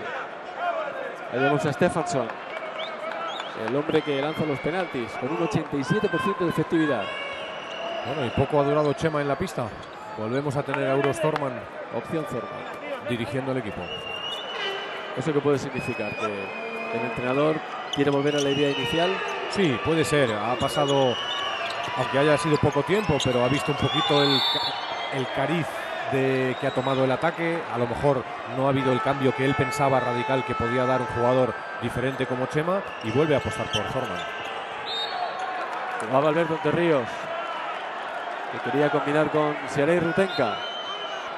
Speaker 1: Ahí vemos a Stefansson, el hombre que lanza los penaltis con un 87% de efectividad.
Speaker 2: Bueno, y poco ha durado Chema en la pista. Volvemos a tener a Euros Thorman
Speaker 1: Opción Zorman.
Speaker 2: dirigiendo el equipo.
Speaker 1: ¿Eso qué puede significar? Que el entrenador quiere volver a la idea inicial.
Speaker 2: Sí, puede ser. Ha pasado, aunque haya sido poco tiempo, pero ha visto un poquito el, el cariz de que ha tomado el ataque. A lo mejor no ha habido el cambio que él pensaba radical que podía dar un jugador diferente como Chema y vuelve a apostar por Thorman.
Speaker 1: Jugaba Alberto Ríos, que quería combinar con Siarey Rutenka.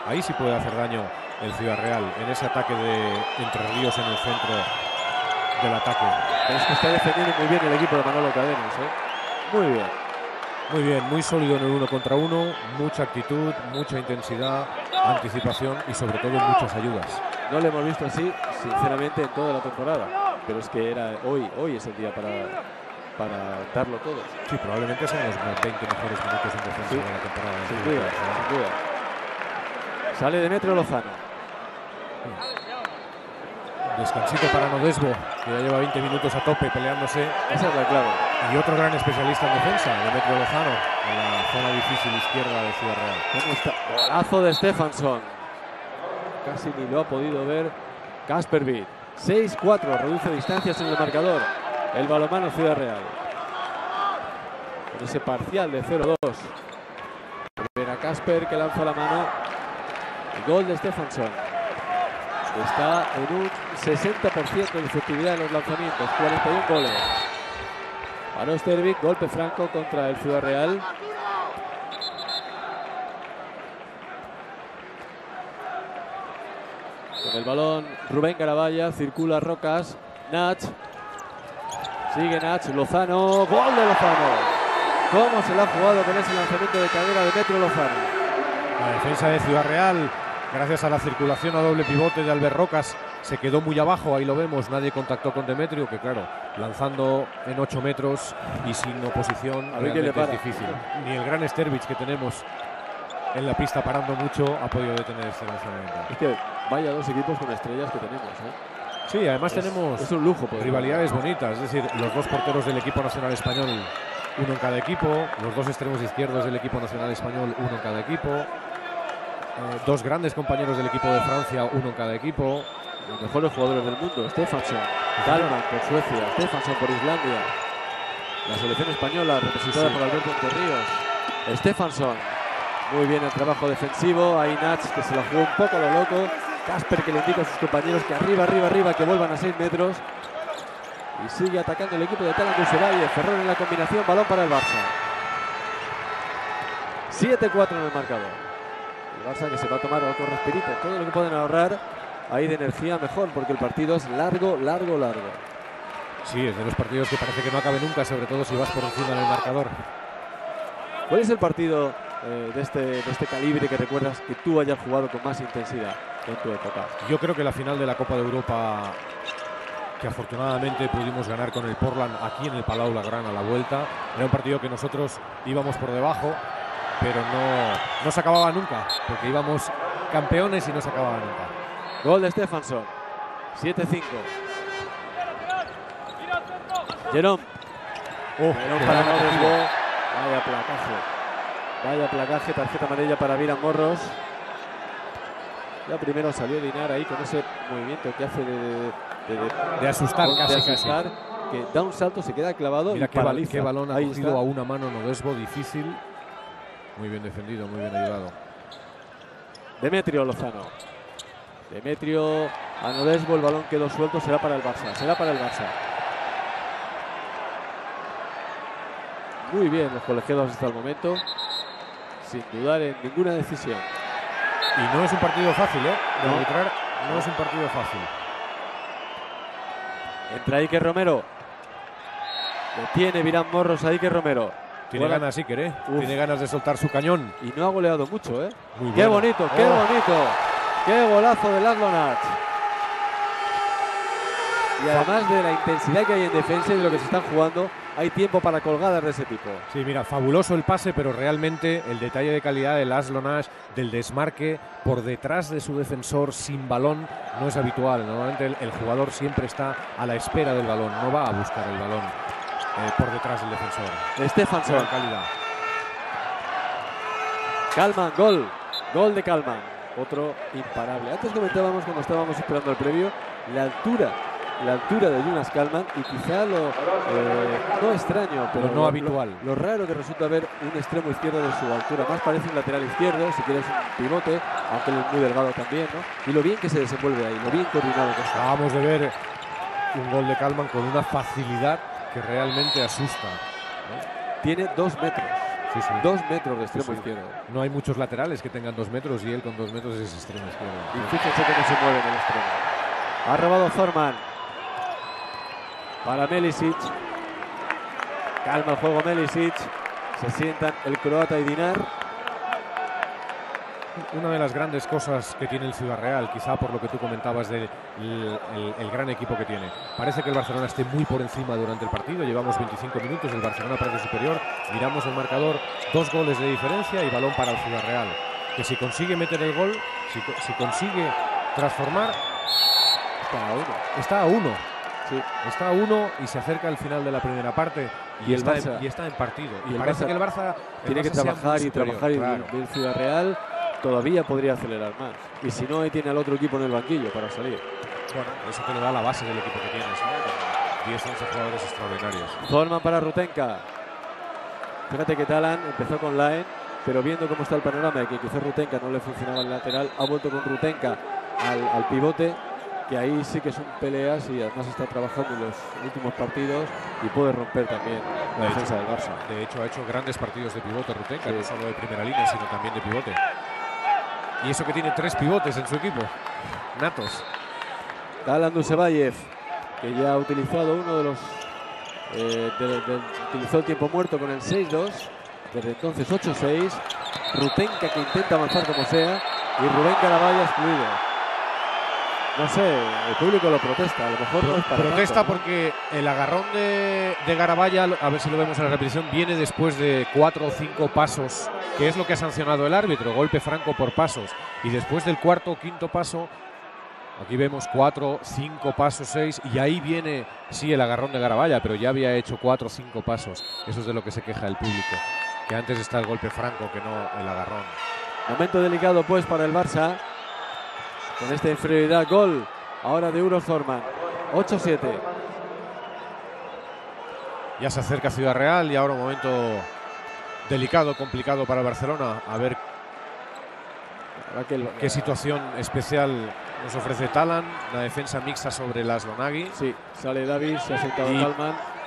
Speaker 2: Ahí sí puede hacer daño el Ciudad Real en ese ataque de Entre Ríos en el centro del ataque.
Speaker 1: Pero es que está defendiendo muy bien el equipo de Manolo Cadenas. ¿eh? Muy bien.
Speaker 2: Muy bien, muy sólido en el uno contra uno, mucha actitud, mucha intensidad, anticipación y sobre todo muchas ayudas.
Speaker 1: No lo hemos visto así, sinceramente, en toda la temporada. Pero es que era hoy, hoy es el día para, para darlo todo.
Speaker 2: Sí, probablemente sean los 20 mejores minutos en defensa
Speaker 1: Sí,
Speaker 2: de la temporada.
Speaker 1: Sin duda, sin duda. Sale Demetrio Lozano.
Speaker 2: Descansito para Nodesbo, que ya lleva 20 minutos a tope peleándose.
Speaker 1: Esa es la clave.
Speaker 2: Y otro gran especialista en defensa, Demetrio Lozano, en la zona difícil izquierda de Ciudad Real.
Speaker 1: ¿Cómo está? Golazo de Stefansson. Casi ni lo ha podido ver Kaspervik. 6-4, reduce distancias en el marcador. El balomano Ciudad Real. Con ese parcial de 0-2. Ven a Casper que lanza la mano. El gol de Stefansson. Está en un 60% de efectividad en los lanzamientos. 41 goles. Para Ostervik, golpe franco contra el Ciudad Real. Con el balón Rubén Garabaya, circula Rocas, Nach, sigue Nach, Lozano, gol de Lozano. ¿Cómo se la ha jugado con ese lanzamiento de cadera de Metro Lozano?
Speaker 2: La defensa de Ciudad Real, gracias a la circulación a doble pivote de Albert Rocas, se quedó muy abajo, ahí lo vemos, nadie contactó con Demetrio, que claro, lanzando en 8 metros y sin oposición,
Speaker 1: A ver quién le
Speaker 2: realmente es difícil. Ni el gran Stervich que tenemos en la pista parando mucho ha podido detener este lanzamiento.
Speaker 1: Es que vaya dos equipos con estrellas que tenemos. ¿eh?
Speaker 2: Sí, además
Speaker 1: Es-
Speaker 2: tenemos
Speaker 1: Es un lujo.
Speaker 2: rivalidades bonitas, es decir, los dos porteros del equipo nacional español, uno en cada equipo, los dos extremos izquierdos del equipo nacional español, uno en cada equipo, eh, dos grandes compañeros del equipo de Francia, uno en cada equipo.
Speaker 1: Los mejores jugadores del mundo, Stefansson, Dalman por Suecia, Stefansson por Islandia. La selección española representada
Speaker 2: Sí, sí.
Speaker 1: por Alberto Enterríos. Stefansson, muy bien el trabajo defensivo. Ahí Nach que se la jugó un poco a lo loco. Casper que le indica a sus compañeros que arriba, arriba, arriba, que vuelvan a 6 metros. Y sigue atacando el equipo de Talan Valle. Ferrón en la combinación, balón para el Barça. 7-4 en el marcador. El Barça que se va a tomar otro respirito. Todo lo que pueden ahorrar ahí de energía mejor, porque el partido es largo, largo, largo.
Speaker 2: Sí, es de los partidos que parece que no acabe nunca, sobre todo si vas por encima del marcador.
Speaker 1: ¿Cuál es el partido eh, de, este, de este calibre que recuerdas que tú hayas jugado con más intensidad en tu época?
Speaker 2: Yo creo que la final de la Copa de Europa, que afortunadamente pudimos ganar con el Portland aquí en el Palau Blaugrana a la vuelta, era un partido que nosotros íbamos por debajo, pero no, no se acababa nunca, porque íbamos campeones y no se acababa nunca.
Speaker 1: Gol de Stefansson. 7-5. Jerón.
Speaker 2: Oh,
Speaker 1: para
Speaker 2: acogida.
Speaker 1: Vaya placaje. Vaya placaje. Tarjeta amarilla para Viran Morros. Ya primero salió Dinar ahí con ese movimiento que hace de, de, de-
Speaker 2: De asustar,
Speaker 1: de
Speaker 2: casi,
Speaker 1: asustar, que da un salto, se queda clavado
Speaker 2: Mira
Speaker 1: y
Speaker 2: qué, bal- qué balón ha
Speaker 1: Ahí
Speaker 2: cogido
Speaker 1: está.
Speaker 2: a una mano Nodesbo, difícil. Muy bien defendido, muy bien ayudado.
Speaker 1: Demetrio Lozano. Demetrio a Nodesbo, el balón quedó suelto, será para el Barça. Será para el Barça. Muy bien los colegiados hasta el momento. Sin dudar en ninguna decisión.
Speaker 2: Y no es un partido fácil, ¿eh? De
Speaker 1: No.
Speaker 2: arbitrar, no es un partido fácil.
Speaker 1: Entra Iker Romero. Detiene Virán Morros a Iker Romero.
Speaker 2: Tiene ganas, Iker, ¿eh?
Speaker 1: Uf.
Speaker 2: Tiene ganas de soltar su cañón.
Speaker 1: Y no ha goleado mucho, ¿eh?
Speaker 2: Muy
Speaker 1: Qué bonito, qué
Speaker 2: Oh.
Speaker 1: bonito. Qué golazo de Laszlo Nats. y además de la intensidad que hay en defensa y de lo que se están jugando, hay tiempo para colgadas de ese tipo.
Speaker 2: Sí, mira, fabuloso el pase, pero realmente el detalle de calidad del Laszlo del desmarque por detrás de su defensor sin balón, no es habitual. Normalmente el, jugador siempre está a la espera del balón, no va a buscar el balón eh, por detrás del defensor.
Speaker 1: Stefanson.
Speaker 2: calidad.
Speaker 1: Calman, gol. Gol de Calman. Otro imparable. Antes comentábamos cuando estábamos esperando el previo la altura la altura de Jonas Kalman y quizá lo eh, no extraño, pero
Speaker 2: no habitual.
Speaker 1: Lo, raro que resulta ver un extremo izquierdo de su altura. Más parece un lateral izquierdo, si quieres un pivote, aunque es muy delgado también, ¿no? Y lo bien que se desenvuelve ahí, lo bien coordinado que está.
Speaker 2: Acabamos de ver un gol de Kalman con una facilidad que realmente asusta.
Speaker 1: Tiene dos metros.
Speaker 2: Sí, sí.
Speaker 1: Dos metros de extremo izquierdo.
Speaker 2: No hay muchos laterales que tengan dos metros y él con dos metros es extremo izquierdo.
Speaker 1: Y fíjense que no se mueve en el extremo. Ha robado Zorman para Melisic. Calma el juego Melisic. Se sientan el croata y Dinar.
Speaker 2: Una de las grandes cosas que tiene el Ciudad Real, quizá por lo que tú comentabas del el, gran equipo que tiene. Parece que el Barcelona esté muy por encima durante el partido. Llevamos 25 minutos, el Barcelona parece superior. Miramos el marcador, dos goles de diferencia y balón para el Ciudad Real. Que si consigue meter el gol, si, si consigue transformar,
Speaker 1: está a uno.
Speaker 2: Está a uno Está a uno y se acerca al final de la primera parte y, está, en, y está, en, partido. Y, parece que el Barça
Speaker 1: tiene que trabajar y trabajar y el Ciudad Real todavía podría acelerar más. Y si no, ahí tiene al otro equipo en el banquillo para salir.
Speaker 2: Bueno, eso te lo da la base del equipo que tienes, 10 11 jugadores extraordinarios.
Speaker 1: Zorman para Rutenka. Fíjate que Talan empezó con Laen, pero viendo cómo está el panorama y que quizás Rutenka no le funcionaba el lateral, ha vuelto con Rutenka al, al pivote que ahí sí que son peleas y además está trabajando en los últimos partidos y puede romper también la defensa del Barça.
Speaker 2: De hecho, ha hecho grandes partidos de pivote Rutenka, no solo de primera línea, sino también de pivote. Y eso que tiene tres pivotes en su equipo, natos.
Speaker 1: Alan Dusevayev, que ya ha utilizado uno de los... Eh, utilizó el tiempo muerto con el 6-2, desde entonces 8-6. Rutenka que intenta avanzar como sea y Rubén Caraballo excluido. No sé, el público lo protesta, a lo mejor no es
Speaker 2: Protesta porque el agarrón de, de Garabaya, a ver si lo vemos en la repetición, viene después de cuatro o cinco pasos, que es lo que ha sancionado el árbitro, golpe franco por pasos. Y después del cuarto o quinto paso, aquí vemos cuatro, cinco pasos, seis, y ahí viene, sí, el agarrón de Garabaya, pero ya había hecho cuatro o cinco pasos. Eso es de lo que se queja el público, que antes está el golpe franco que no el agarrón.
Speaker 1: Momento delicado pues para el Barça con esta inferioridad. Gol ahora de Euro Zorman. 8-7.
Speaker 2: Ya se acerca Ciudad Real y ahora un momento delicado, complicado para Barcelona. A ver qué situación especial nos ofrece Talan. La defensa mixta sobre las Lonagui.
Speaker 1: Sí, sale Davis, se ha sentado Talman.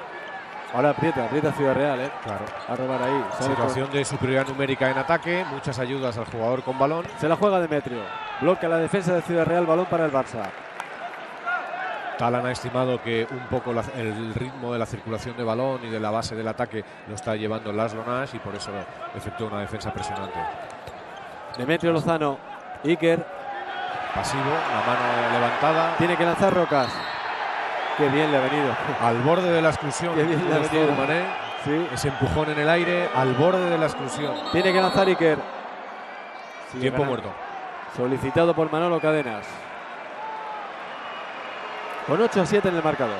Speaker 1: Ahora aprieta, aprieta Ciudad Real, ¿eh?
Speaker 2: Claro.
Speaker 1: A robar ahí.
Speaker 2: Situación de superioridad numérica en ataque, muchas ayudas al jugador con balón.
Speaker 1: Se la juega Demetrio. Bloquea la defensa de Ciudad Real, balón para el Barça.
Speaker 2: Talan ha estimado que un poco el ritmo de la circulación de balón y de la base del ataque lo está llevando Laszlo Nash y por eso efectuó una defensa presionante.
Speaker 1: Demetrio Lozano, Iker.
Speaker 2: Pasivo, la mano levantada.
Speaker 1: Tiene que lanzar Rocas. Qué bien le ha venido.
Speaker 2: Al borde de la exclusión.
Speaker 1: Qué bien le ha venido.
Speaker 2: Mané. Sí. Ese empujón en el aire al borde de la exclusión.
Speaker 1: Tiene que lanzar Iker.
Speaker 2: Tiempo muerto.
Speaker 1: Solicitado por Manolo Cadenas. Con 8 a 7 en el marcador.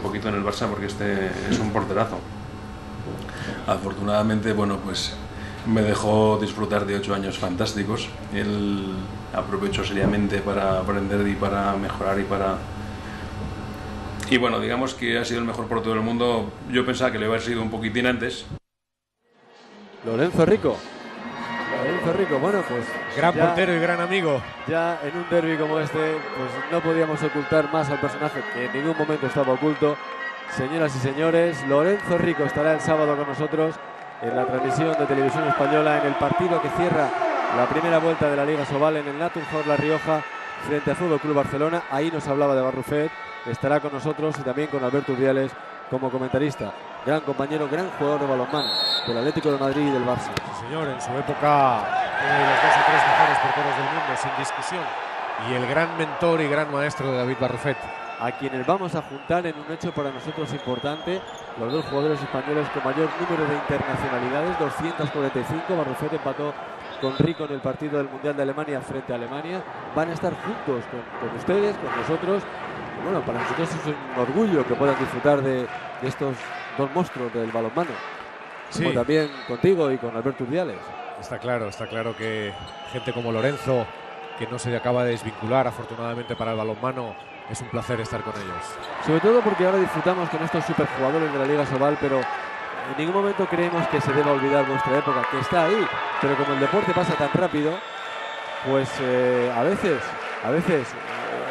Speaker 6: Poquito en el Barça porque este es un porterazo. Afortunadamente, bueno, pues me dejó disfrutar de ocho años fantásticos. Él aprovechó seriamente para aprender y para mejorar y para... Y bueno, digamos que ha sido el mejor portero del mundo. Yo pensaba que le había sido un poquitín antes.
Speaker 1: Lorenzo Rico. Lorenzo Rico, bueno, pues.
Speaker 2: Gran portero y gran amigo.
Speaker 1: Ya en un derby como este, pues no podíamos ocultar más al personaje que en ningún momento estaba oculto. Señoras y señores, Lorenzo Rico estará el sábado con nosotros en la transmisión de televisión española en el partido que cierra la primera vuelta de la Liga Sobal en el Naturhaus La Rioja frente a Fútbol Club Barcelona. Ahí nos hablaba de Barrufet, estará con nosotros y también con Alberto Urdiales como comentarista. Gran compañero, gran jugador de balonmano del Atlético de Madrid y del Barça.
Speaker 2: Sí, señor, en su época uno de los dos o tres mejores porteros del mundo, sin discusión. Y el gran mentor y gran maestro de David Barrufet.
Speaker 1: A quienes vamos a juntar en un hecho para nosotros importante, los dos jugadores españoles con mayor número de internacionalidades, 245. Barrufet empató con Rico en el partido del Mundial de Alemania frente a Alemania. Van a estar juntos con, con ustedes, con nosotros. Bueno, para nosotros es un orgullo que puedan disfrutar de, de estos dos monstruos del balonmano.
Speaker 2: Sí.
Speaker 1: Como también contigo y con Alberto Urdiales.
Speaker 2: Está claro, está claro que gente como Lorenzo, que no se acaba de desvincular afortunadamente para el balonmano, es un placer estar con ellos.
Speaker 1: Sobre todo porque ahora disfrutamos con estos superjugadores de la Liga Sobal, pero en ningún momento creemos que se deba olvidar nuestra época, que está ahí. Pero como el deporte pasa tan rápido, pues eh, a veces, a veces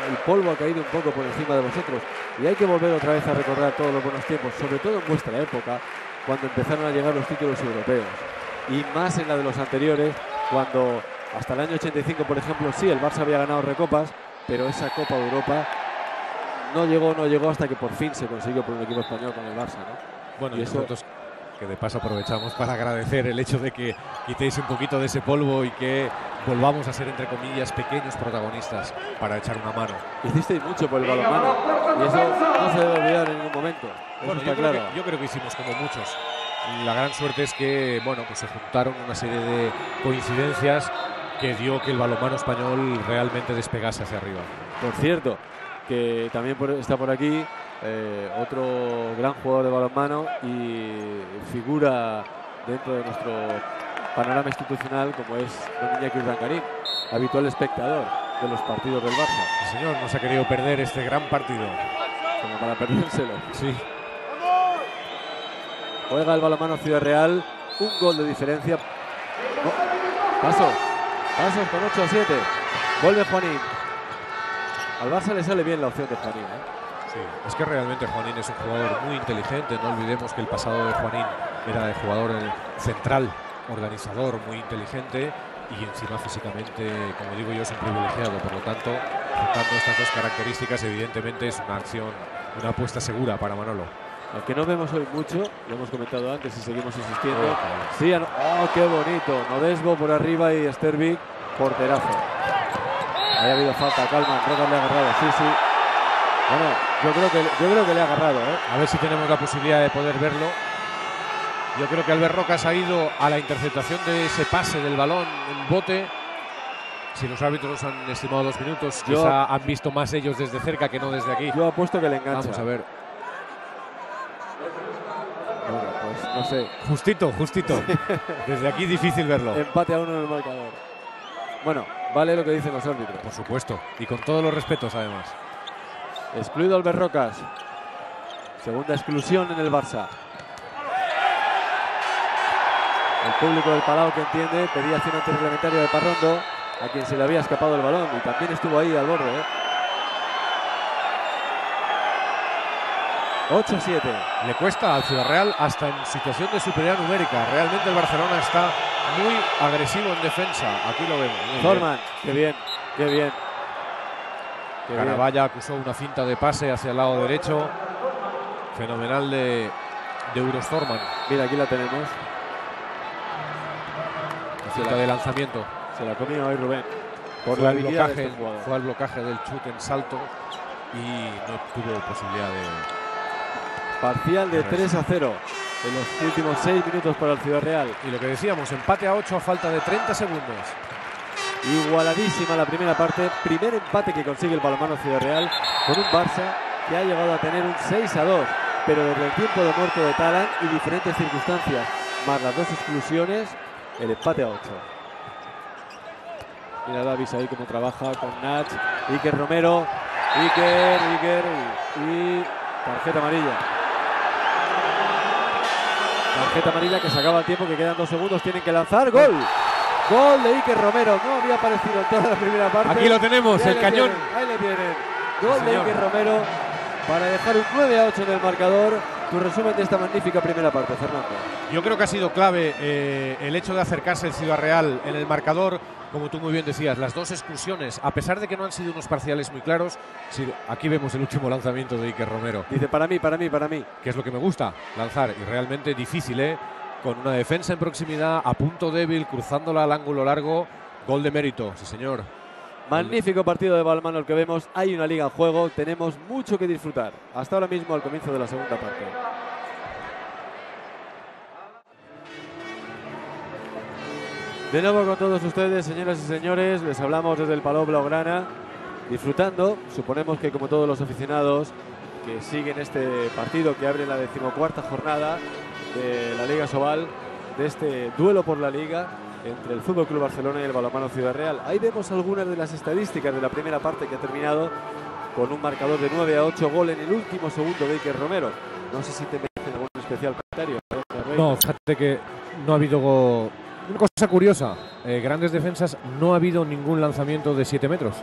Speaker 1: el polvo ha caído un poco por encima de vosotros y hay que volver otra vez a recordar todos los buenos tiempos, sobre todo en vuestra época, cuando empezaron a llegar los títulos europeos y más en la de los anteriores, cuando hasta el año 85, por ejemplo, sí, el Barça había ganado recopas, pero esa Copa de Europa no llegó, no llegó hasta que por fin se consiguió por un equipo español con el Barça, ¿no?
Speaker 2: Bueno,
Speaker 1: Y
Speaker 2: y
Speaker 1: eso-
Speaker 2: nosotros que de paso aprovechamos para agradecer el hecho de que quitéis un poquito de ese polvo y que volvamos a ser, entre comillas, pequeños protagonistas para echar una mano.
Speaker 1: Hicisteis mucho por el balonmano y eso no se debe olvidar en ningún momento. Eso
Speaker 2: Bueno,
Speaker 1: está
Speaker 2: yo creo,
Speaker 1: claro.
Speaker 2: que, yo creo que hicimos como muchos. La gran suerte es que, bueno, pues se juntaron una serie de coincidencias que dio que el balonmano español realmente despegase hacia arriba.
Speaker 1: Por cierto, que también por- está por aquí eh, otro gran jugador de balonmano y figura dentro de nuestro panorama institucional como es don Iñaki Urdangarín, habitual espectador de los partidos del Barça,
Speaker 2: El señor nos ha querido perder este gran partido.
Speaker 1: como para perdérselo.
Speaker 2: Sí,
Speaker 1: Juega el balonmano Ciudad Real, un gol de diferencia. No, Pasos, pasos con 8 a 7. Vuelve Juanín. Al Barça le sale bien la opción de Juanín. ¿eh?
Speaker 2: Sí. Es que realmente Juanín es un jugador muy inteligente. No olvidemos que el pasado de Juanín era de jugador eh, central, organizador, muy inteligente y encima físicamente, como digo yo, es un privilegiado. Por lo tanto, juntando estas dos características, evidentemente es una acción, una apuesta segura para Manolo.
Speaker 1: Al que no vemos hoy mucho, lo hemos comentado antes y seguimos insistiendo.
Speaker 2: Oh.
Speaker 1: Sí, ano- oh, qué bonito. Nodesbo por arriba y Stervik, porterazo. Ahí ha habido falta, calma, Rodas le ha agarrado, sí, sí. Bueno, yo creo que, yo creo que le ha agarrado, ¿eh?
Speaker 2: A ver si tenemos la posibilidad de poder verlo. Yo creo que Albert Rocas ha ido a la interceptación de ese pase del balón en bote. Si los árbitros han estimado dos minutos,
Speaker 1: Yo-
Speaker 2: quizá han visto más ellos desde cerca que no desde aquí.
Speaker 1: Yo apuesto que le engancha.
Speaker 2: Vamos a ver.
Speaker 1: Bueno, pues no sé.
Speaker 2: Justito, justito. Desde aquí difícil verlo.
Speaker 1: Empate a uno en el marcador. Bueno, vale lo que dicen los árbitros.
Speaker 2: Por supuesto. Y con todos los respetos, además.
Speaker 1: Excluido Albert Rocas. Segunda exclusión en el Barça. El público del Palau que entiende pedía acción antirreglamentaria de Parrondo, a quien se le había escapado el balón y también estuvo ahí al borde. ¿eh? 8-7.
Speaker 2: Le cuesta al Ciudad Real hasta en situación de superioridad numérica. Realmente el Barcelona está muy agresivo en defensa. Aquí lo vemos.
Speaker 1: Zorman, qué bien, qué bien.
Speaker 2: Caravalla acusó una finta de pase hacia el lado derecho. Fenomenal de, de Euros Thorman.
Speaker 1: Mira, aquí la tenemos.
Speaker 2: La finta de lanzamiento.
Speaker 1: Se la comió ahí Rubén. Por
Speaker 2: Fue
Speaker 1: la
Speaker 2: blocaje,
Speaker 1: este
Speaker 2: fue al blocaje del chut en salto y no tuvo posibilidad de.
Speaker 1: Parcial de 3 a 0 en los últimos 6 minutos para el Ciudad Real.
Speaker 2: Y lo que decíamos, empate a 8 a falta de 30 segundos.
Speaker 1: Igualadísima la primera parte. Primer empate que consigue el balonmano Ciudad Real con un Barça que ha llegado a tener un 6 a 2. Pero desde el tiempo de muerte de Talan y diferentes circunstancias, más las dos exclusiones, el empate a 8. Mira Davis ahí cómo trabaja con Nach, Iker Romero, Iker, Iker y tarjeta amarilla. Tarjeta amarilla que se acaba el tiempo, que quedan dos segundos, tienen que lanzar. ¡Gol! Gol de Iker Romero, no había aparecido en toda la primera parte.
Speaker 2: Aquí lo tenemos, el cañón.
Speaker 1: ahí le tienen. Gol de. Iker Romero para dejar un 9 a 8 en el marcador Tu resumen de esta magnífica primera parte, Fernando.
Speaker 2: Yo creo que ha sido clave eh, el hecho de acercarse el Ciudad Real en el marcador, como tú muy bien decías, las dos exclusiones, a pesar de que no han sido unos parciales muy claros, aquí vemos el último lanzamiento de Iker Romero.
Speaker 1: Dice, para mí, para mí, para mí.
Speaker 2: Que es lo que me gusta, lanzar, y realmente difícil, ¿eh? Con una defensa en proximidad, a punto débil, cruzándola al ángulo largo, gol de mérito, sí señor.
Speaker 1: Magnífico partido de balmano el que vemos. Hay una liga en juego. Tenemos mucho que disfrutar. Hasta ahora mismo al comienzo de la segunda parte. De nuevo con todos ustedes, señoras y señores, les hablamos desde el Palau Blaugrana, disfrutando, suponemos que como todos los aficionados que siguen este partido que abre la decimocuarta jornada de la Liga Sobal, de este duelo por la Liga, entre el Fútbol Club Barcelona y el Balonmano Ciudad Real. Ahí vemos algunas de las estadísticas de la primera parte que ha terminado con un marcador de 9 a 8 gol en el último segundo de Iker Romero. No sé si te merecen algún especial comentario.
Speaker 2: No, fíjate que no ha habido una cosa curiosa. Eh, grandes defensas, no ha habido ningún lanzamiento de 7 metros.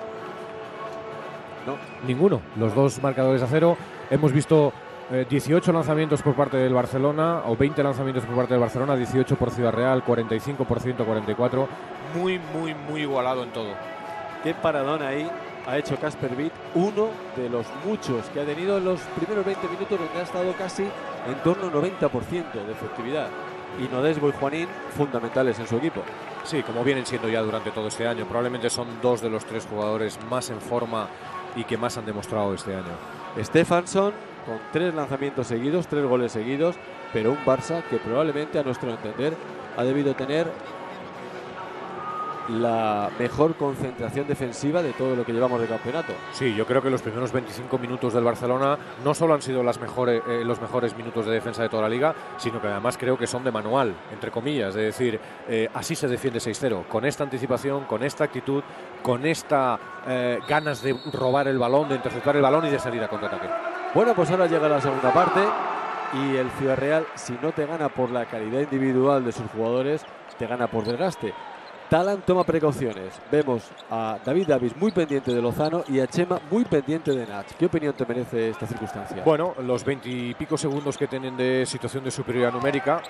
Speaker 2: No. Ninguno. Los dos marcadores a cero. Hemos visto 18 eh, lanzamientos por parte del Barcelona, o 20 lanzamientos por parte del Barcelona, 18 por Ciudad Real, 45 por 144. Muy, muy, muy igualado en todo.
Speaker 1: Qué paradón ahí ha hecho Casper Witt, uno de los muchos que ha tenido en los primeros 20 minutos donde ha estado casi en torno al 90% de efectividad. Y Nodesbo y Juanín fundamentales en su equipo.
Speaker 2: Sí, como vienen siendo ya durante todo este año. Probablemente son dos de los tres jugadores más en forma y que más han demostrado este año.
Speaker 1: Stefansson con tres lanzamientos seguidos, tres goles seguidos, pero un Barça que probablemente a nuestro entender ha debido tener la mejor concentración defensiva de todo lo que llevamos de campeonato.
Speaker 2: Sí, yo creo que los primeros 25 minutos del Barcelona no solo han sido las mejores, eh, los mejores minutos de defensa de toda la liga, sino que además creo que son de manual, entre comillas, de decir, eh, así se defiende 6-0, con esta anticipación, con esta actitud, con esta eh, ganas de robar el balón, de interceptar el balón y de salir a contraataque.
Speaker 1: Bueno, pues ahora llega la segunda parte y el Ciudad Real, si no te gana por la calidad individual de sus jugadores, te gana por desgaste. Talan toma precauciones. Vemos a David Davis muy pendiente de Lozano y a Chema muy pendiente de Nach. ¿Qué opinión te merece esta circunstancia?
Speaker 2: Bueno, los veintipico segundos que tienen de situación de superioridad numérica,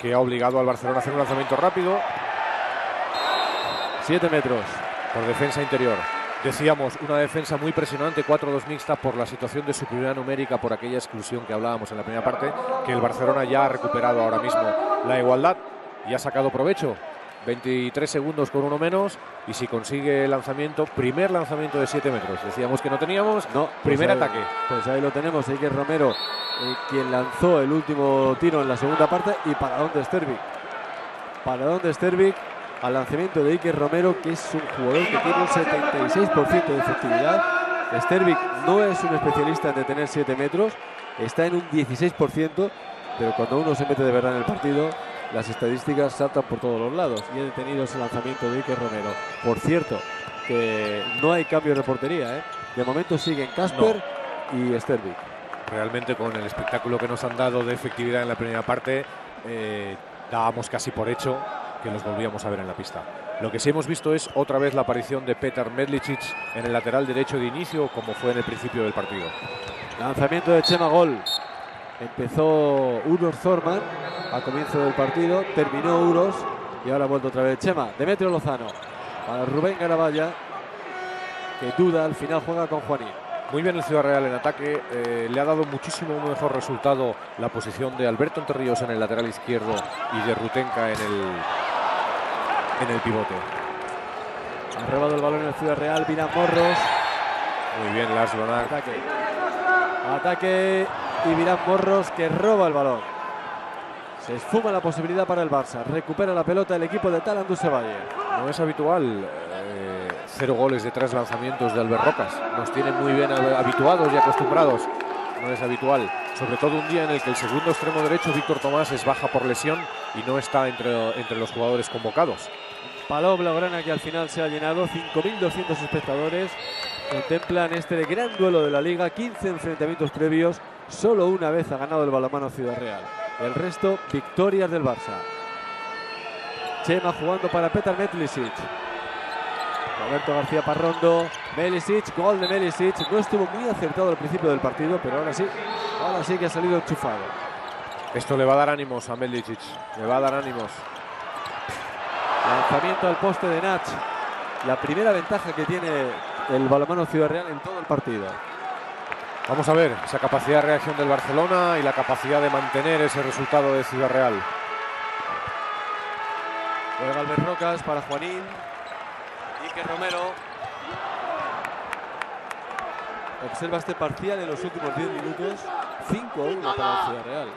Speaker 2: que ha obligado al Barcelona a hacer un lanzamiento rápido.
Speaker 1: Siete metros.
Speaker 2: Por defensa interior. Decíamos, una defensa muy presionante, 4-2 mixta por la situación de superioridad numérica, por aquella exclusión que hablábamos en la primera parte, que el Barcelona ya ha recuperado ahora mismo la igualdad y ha sacado provecho. 23 segundos con uno menos y si consigue el lanzamiento, primer lanzamiento de 7 metros. Decíamos que no teníamos, no, primer
Speaker 1: pues
Speaker 2: ataque.
Speaker 1: Pues ahí lo tenemos, Iker Romero, eh, quien lanzó el último tiro en la segunda parte y para dónde Stervik. Para dónde Stervik al lanzamiento de Iker Romero, que es un jugador que tiene un 76% de efectividad. Stervik no es un especialista en detener 7 metros, está en un 16%, pero cuando uno se mete de verdad en el partido, las estadísticas saltan por todos los lados. Y he detenido ese lanzamiento de Iker Romero. Por cierto, que no hay cambio de portería. ¿eh? De momento siguen Casper y Stervik.
Speaker 2: Realmente con el espectáculo que nos han dado de efectividad en la primera parte, eh, dábamos casi por hecho que los volvíamos a ver en la pista. Lo que sí hemos visto es otra vez la aparición de Petar Medlicic en el lateral derecho de inicio, como fue en el principio del partido.
Speaker 1: Lanzamiento de Chema Gol. Empezó Uros Zorman al comienzo del partido, terminó Uros y ahora ha vuelto otra vez Chema. Demetrio Lozano para Rubén Garabaya, que duda, al final juega con Juanín.
Speaker 2: Muy bien el Ciudad Real en ataque. Eh, le ha dado muchísimo mejor resultado la posición de Alberto Enterríos en el lateral izquierdo y de Rutenka en el, en el pivote.
Speaker 1: Ha robado el balón en el Ciudad Real, Vina Morros.
Speaker 2: Muy bien, Lars Lonar.
Speaker 1: Ataque. Ataque y Virán Morros que roba el balón. Se esfuma la posibilidad para el Barça. Recupera la pelota el equipo de Talandu Valle.
Speaker 2: No es habitual. Eh, cero goles de tres lanzamientos de Albert Rocas. Nos tiene muy bien habituados y acostumbrados. No es habitual. Sobre todo un día en el que el segundo extremo derecho, Víctor Tomás, es baja por lesión y no está entre, entre los jugadores convocados.
Speaker 1: Paló Blaugrana que al final se ha llenado, 5.200 espectadores contemplan este gran duelo de la liga, 15 enfrentamientos previos, solo una vez ha ganado el balonmano Ciudad Real. El resto, victorias del Barça. Chema jugando para Petar Metlisic. Roberto García Parrondo, Melisic, gol de Melisic. No estuvo muy acertado al principio del partido, pero ahora sí, ahora sí que ha salido enchufado.
Speaker 2: Esto le va a dar ánimos a Melicic, le va a dar ánimos.
Speaker 1: Lanzamiento al poste de Nach. La primera ventaja que tiene el balonmano Ciudad Real en todo el partido.
Speaker 2: Vamos a ver esa capacidad de reacción del Barcelona y la capacidad de mantener ese resultado de Ciudad Real.
Speaker 1: Juega Albert Rocas para Juanín. Iker Romero. Observa este parcial en los últimos 10 minutos. 5-1 para Ciudad Real.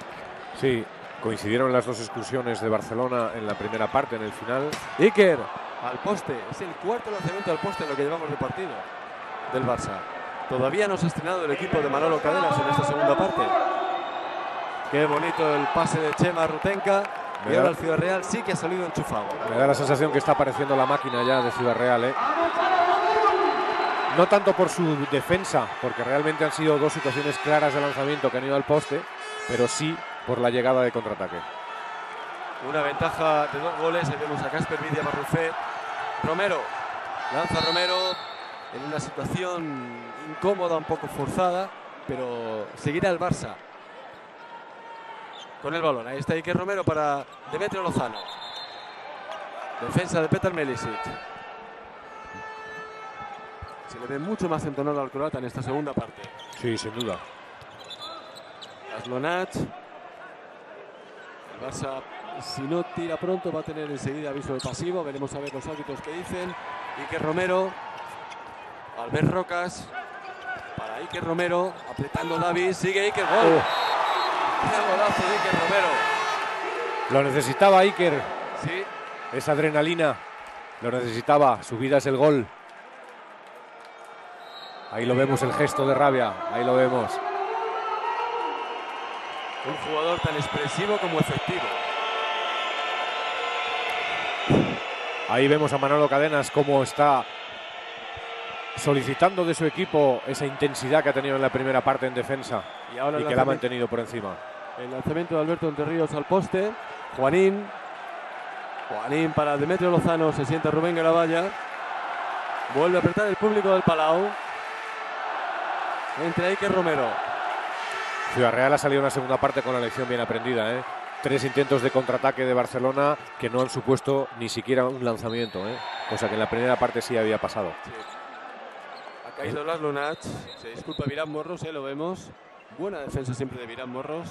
Speaker 2: Sí, coincidieron las dos excursiones de Barcelona en la primera parte, en el final.
Speaker 1: Iker al poste. Es el cuarto lanzamiento al poste en lo que llevamos de partido del Barça. Todavía no se ha estrenado el equipo de Manolo Cadenas en esta segunda parte. Qué bonito el pase de Chema Rutenka. Y ahora el Ciudad Real sí que ha salido enchufado.
Speaker 2: Me da la sensación que está apareciendo la máquina ya de Ciudad Real. ¿eh? No tanto por su defensa, porque realmente han sido dos situaciones claras de lanzamiento que han ido al poste, pero sí por la llegada de contraataque.
Speaker 1: Una ventaja de dos goles. Ahí vemos a Casper Vidia Marrufet. Romero. Lanza Romero en una situación incómoda, un poco forzada, pero seguirá el Barça con el balón. Ahí está Iker Romero para Demetrio Lozano. Defensa de Petar Melisic. Se le ve mucho más entonado al croata en esta segunda parte.
Speaker 2: Sí, sin duda.
Speaker 1: Aslonach. Barça, si no tira pronto, va a tener enseguida aviso de pasivo. Veremos a ver los árbitros que dicen. Iker Romero. Albert Rocas. Para Iker Romero. Apretando Davis. Sigue Iker. Gol. ¡Qué golazo de Iker Romero!
Speaker 2: Lo necesitaba Iker,
Speaker 1: Sí.
Speaker 2: esa adrenalina. Lo necesitaba. Su vida es el gol. Ahí lo vemos, el gesto de rabia. Ahí lo vemos.
Speaker 1: Un jugador tan expresivo como efectivo.
Speaker 2: Ahí vemos a Manolo Cadenas cómo está solicitando de su equipo esa intensidad que ha tenido en la primera parte en defensa
Speaker 1: Y ahora
Speaker 2: y que la ha mantenido por encima.
Speaker 1: El lanzamiento de Alberto Enterríos al poste. Juanín. Juanín para Demetrio Lozano. Se siente Rubén Garavalla. Vuelve a apretar el público del Palau. Entre Iker Romero.
Speaker 2: Ciudad Real ha salido en la segunda parte con la lección bien aprendida. ¿eh? Tres intentos de contraataque de Barcelona que no han supuesto ni siquiera un lanzamiento, ¿eh? cosa que en la primera parte sí había pasado.
Speaker 1: Ha caído Lars Lunach. Se disculpa Virán Morros, eh, lo vemos. Buena defensa siempre de Virán Morros.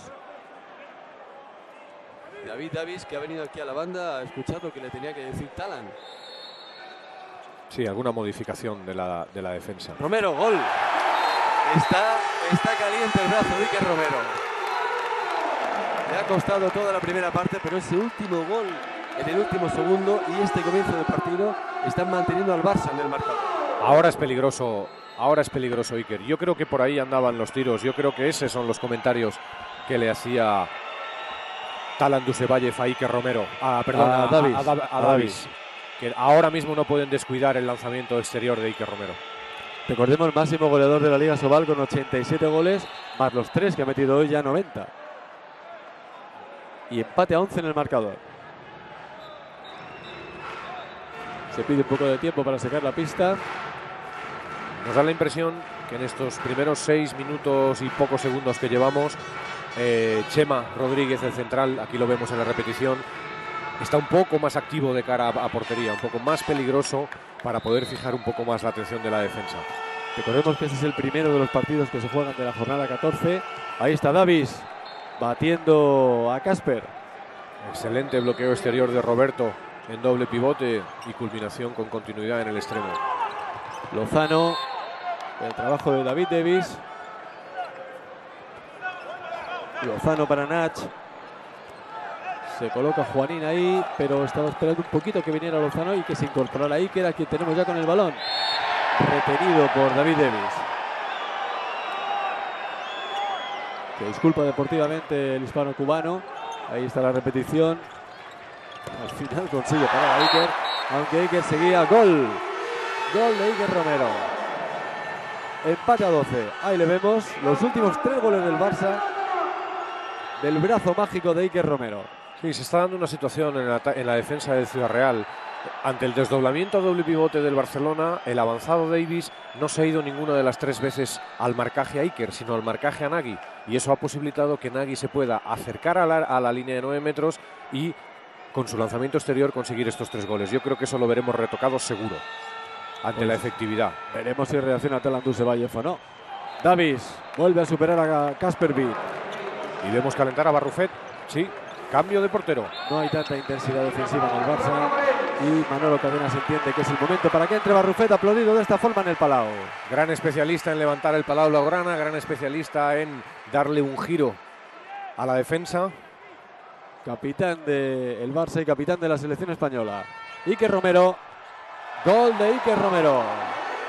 Speaker 1: David Davis, que ha venido aquí a la banda, ha escuchado que le tenía que decir Talan.
Speaker 2: Sí, alguna modificación de la, de la defensa.
Speaker 1: Romero, gol. Está, está caliente el brazo de Iker Romero. Le ha costado toda la primera parte, pero ese último gol en el último segundo y este comienzo del partido están manteniendo al Barça en el marcador.
Speaker 2: Ahora es peligroso, ahora es peligroso Iker. Yo creo que por ahí andaban los tiros. Yo creo que esos son los comentarios que le hacía Talan Dusevalle a Iker Romero. Ah, perdón,
Speaker 1: A Davis.
Speaker 2: a Dav- a
Speaker 1: A
Speaker 2: Davis. Que ahora mismo no pueden descuidar el lanzamiento exterior de Iker Romero.
Speaker 1: Recordemos, máximo goleador de la Liga Sobal con 87 goles, más los tres que ha metido hoy ya 90. Y empate a 11 en el marcador. Se pide un poco de tiempo para sacar la pista.
Speaker 2: Nos da la impresión que en estos primeros seis minutos y pocos segundos que llevamos, eh, Chema Rodríguez, el central, aquí lo vemos en la repetición, está un poco más activo de cara a, a portería, un poco más peligroso para poder fijar un poco más la atención de la defensa.
Speaker 1: Recordemos que ese es el primero de los partidos que se juegan de la jornada 14. Ahí está Davis batiendo a Casper.
Speaker 2: Excelente bloqueo exterior de Roberto en doble pivote y culminación con continuidad en el extremo.
Speaker 1: Lozano, el trabajo de David Davis. Lozano para Nach. Se coloca Juanín ahí, pero estaba esperando un poquito que viniera Lozano y que se incorporara ahí, que era quien tenemos ya con el balón. Retenido por David Davis. Que disculpa deportivamente el hispano cubano. Ahí está la repetición. Al final consigue parar a Iker, aunque Iker seguía gol. Gol de Iker Romero. Empate a 12. Ahí le vemos los últimos tres goles del Barça. Del brazo mágico de Iker Romero.
Speaker 2: Sí, se está dando una situación en la, en la defensa del Ciudad Real ante el desdoblamiento a doble pivote del Barcelona, el avanzado Davis no se ha ido ninguna de las tres veces al marcaje a Iker, sino al marcaje a Nagy. Y eso ha posibilitado que Nagy se pueda acercar a la, a la línea de 9 metros y con su lanzamiento exterior conseguir estos tres goles. Yo creo que eso lo veremos retocado seguro ante la efectividad.
Speaker 1: Veremos si reacciona Telanduse Valle o no. Davis vuelve a superar a Casper Beat.
Speaker 2: Y vemos calentar a Barrufet. Sí, cambio de portero.
Speaker 1: No hay tanta intensidad defensiva en el Barça. Y Manolo Cadenas entiende que es el momento para que entre Barrufet aplaudido de esta forma en el Palau.
Speaker 2: Gran especialista en levantar el Palau Blaugrana, gran especialista en darle un giro a la defensa.
Speaker 1: Capitán del Barça y capitán de la selección española. Iker Romero. Gol de Iker Romero.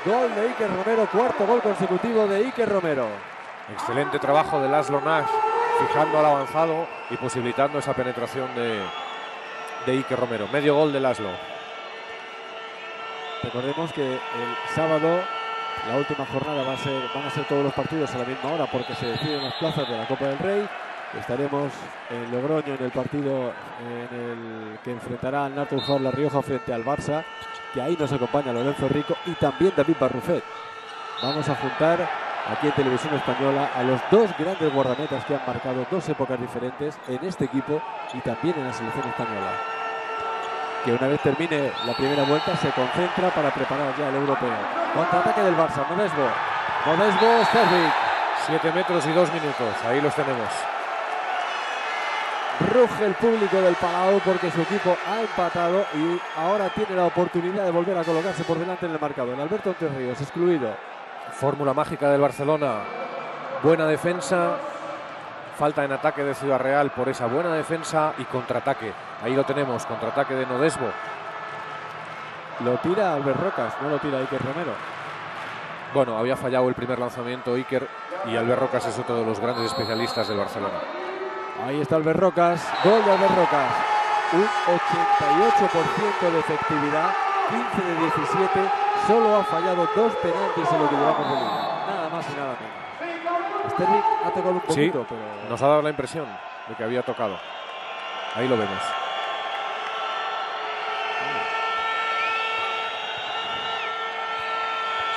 Speaker 1: Gol de Iker Romero, cuarto gol consecutivo de Iker Romero.
Speaker 2: Excelente trabajo de Laszlo Nash, fijando al avanzado y posibilitando esa penetración de, de Iker Romero. Medio gol de Laszlo.
Speaker 1: Recordemos que el sábado, la última jornada, va a ser, van a ser todos los partidos a la misma hora porque se deciden las plazas de la Copa del Rey. Estaremos en Logroño en el partido en el que enfrentará al Nato La Rioja frente al Barça, que ahí nos acompaña Lorenzo Rico y también David Barrufet. Vamos a juntar aquí en Televisión Española a los dos grandes guardametas que han marcado dos épocas diferentes en este equipo y también en la selección española. Que una vez termine la primera vuelta se concentra para preparar ya el europeo. Contraataque del Barça, Modesbo. Modesbo, Sterling.
Speaker 2: Siete metros y dos minutos, ahí los tenemos.
Speaker 1: Ruge el público del Palau porque su equipo ha empatado y ahora tiene la oportunidad de volver a colocarse por delante en el marcador. Alberto Entre Ríos, excluido.
Speaker 2: Fórmula mágica del Barcelona. Buena defensa. Falta en ataque de Ciudad Real por esa buena defensa y contraataque. Ahí lo tenemos, contraataque de Nodesbo.
Speaker 1: Lo tira Albert Rocas, no lo tira Iker Romero.
Speaker 2: Bueno, había fallado el primer lanzamiento Iker y Albert Rocas es otro de los grandes especialistas del Barcelona.
Speaker 1: Ahí está Albert Rocas, gol de Albert Rocas. Un 88% de efectividad, 15 de 17. Solo ha fallado dos penaltis en lo que llevamos de liga. Nada más y nada menos. Sterling ha tocado un poquito,
Speaker 2: sí,
Speaker 1: pero...
Speaker 2: nos ha dado la impresión de que había tocado. Ahí lo vemos.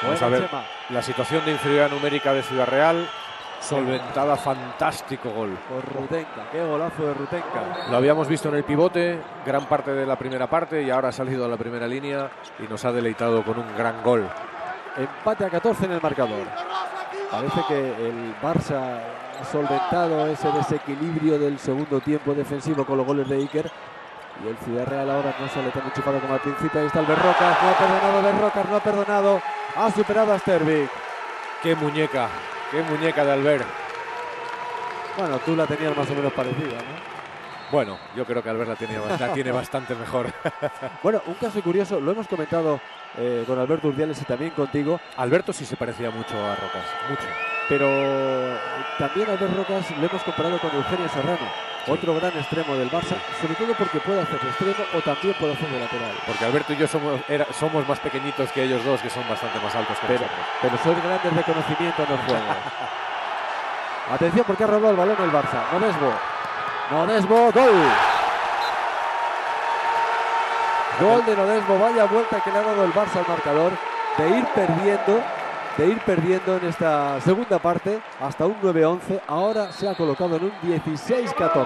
Speaker 2: Vamos a ver la situación de inferioridad numérica de Ciudad Real. Solventada, fantástico gol.
Speaker 1: Por Rutenka, qué golazo de Rutenka.
Speaker 2: Lo habíamos visto en el pivote, gran parte de la primera parte y ahora ha salido a la primera línea y nos ha deleitado con un gran gol.
Speaker 1: Empate a 14 en el marcador. Parece que el Barça ha solventado ese desequilibrio del segundo tiempo defensivo con los goles de Iker. Y el Ciudad Real ahora no sale tan enchufado como al principio. Ahí está el Berrocas, no ha perdonado Berrocas, no ha perdonado. Ha superado a Stervik.
Speaker 2: Qué muñeca, Qué muñeca de Albert.
Speaker 1: Bueno, tú la tenías más o menos parecida, ¿no?
Speaker 2: Bueno, yo creo que Albert la, tenía, la tiene bastante mejor.
Speaker 1: bueno, un caso curioso, lo hemos comentado eh, con Alberto Urdiales y también contigo.
Speaker 2: Alberto sí se parecía mucho a Rocas, mucho.
Speaker 1: Pero también Albert Rocas lo hemos comparado con Eugenio Serrano, sí. otro gran extremo del Barça, sobre todo porque puede hacer de extremo o también puede hacer de lateral.
Speaker 2: Porque Alberto y yo somos, era, somos más pequeñitos que ellos dos, que son bastante más altos que
Speaker 1: pero,
Speaker 2: nosotros.
Speaker 1: Pero soy grandes de conocimiento en los juegos. Atención porque ha robado el balón el Barça. Modesbo. Modesbo, gol. Gol de Nodesbo, vaya vuelta que le ha dado el Barça al marcador de ir perdiendo, de ir perdiendo en esta segunda parte hasta un 9-11. Ahora se ha colocado en un 16-14.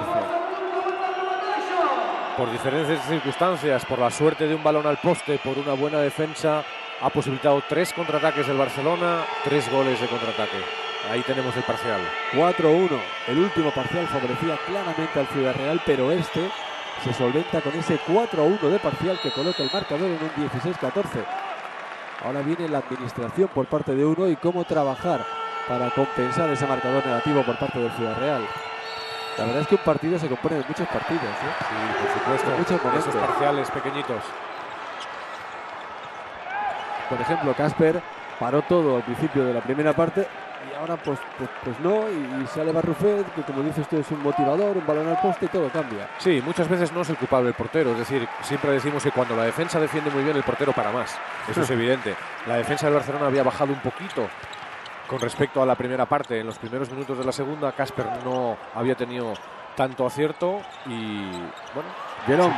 Speaker 2: Por diferentes circunstancias, por la suerte de un balón al poste, por una buena defensa, ha posibilitado tres contraataques del Barcelona, tres goles de contraataque. Ahí tenemos el parcial.
Speaker 1: 4-1. El último parcial favorecía claramente al Ciudad Real, pero este se solventa con ese 4-1 de parcial que coloca el marcador en un 16-14. Ahora viene la administración por parte de uno y cómo trabajar para compensar ese marcador negativo por parte del Ciudad Real. La verdad es que un partido se compone de muchos partidos. ¿eh?
Speaker 2: Sí, por supuesto.
Speaker 1: De muchos momentos.
Speaker 2: Esos parciales pequeñitos.
Speaker 1: Por ejemplo, Casper paró todo al principio de la primera parte y ahora pues, pues, pues no, y, y, sale Barrufet, que como dice usted es un motivador, un balón al poste y todo cambia.
Speaker 2: Sí, muchas veces no es el culpable el portero, es decir, siempre decimos que cuando la defensa defiende muy bien, el portero para más, eso es evidente. La defensa del Barcelona había bajado un poquito con respecto a la primera parte, en los primeros minutos de la segunda, Casper no había tenido tanto acierto y bueno,
Speaker 1: Jerón,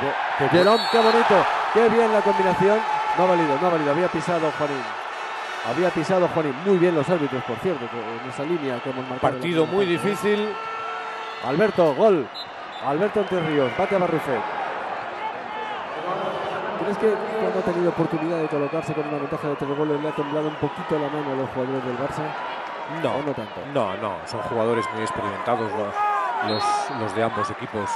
Speaker 1: qué bonito, qué bien la combinación. No ha valido, no ha valido, había pisado Juanín. Había pisado Juanín. Muy bien los árbitros, por cierto, en esa línea que hemos marcado.
Speaker 2: Partido muy difícil.
Speaker 1: Alberto, gol. Alberto Entre Ríos, bate a Barrufet. ¿Crees que cuando ha tenido oportunidad de colocarse con una ventaja de tres goles le ha temblado un poquito la mano a los jugadores del Barça?
Speaker 2: No,
Speaker 1: ¿O no tanto?
Speaker 2: no, no, son jugadores muy experimentados lo- los, los de ambos equipos.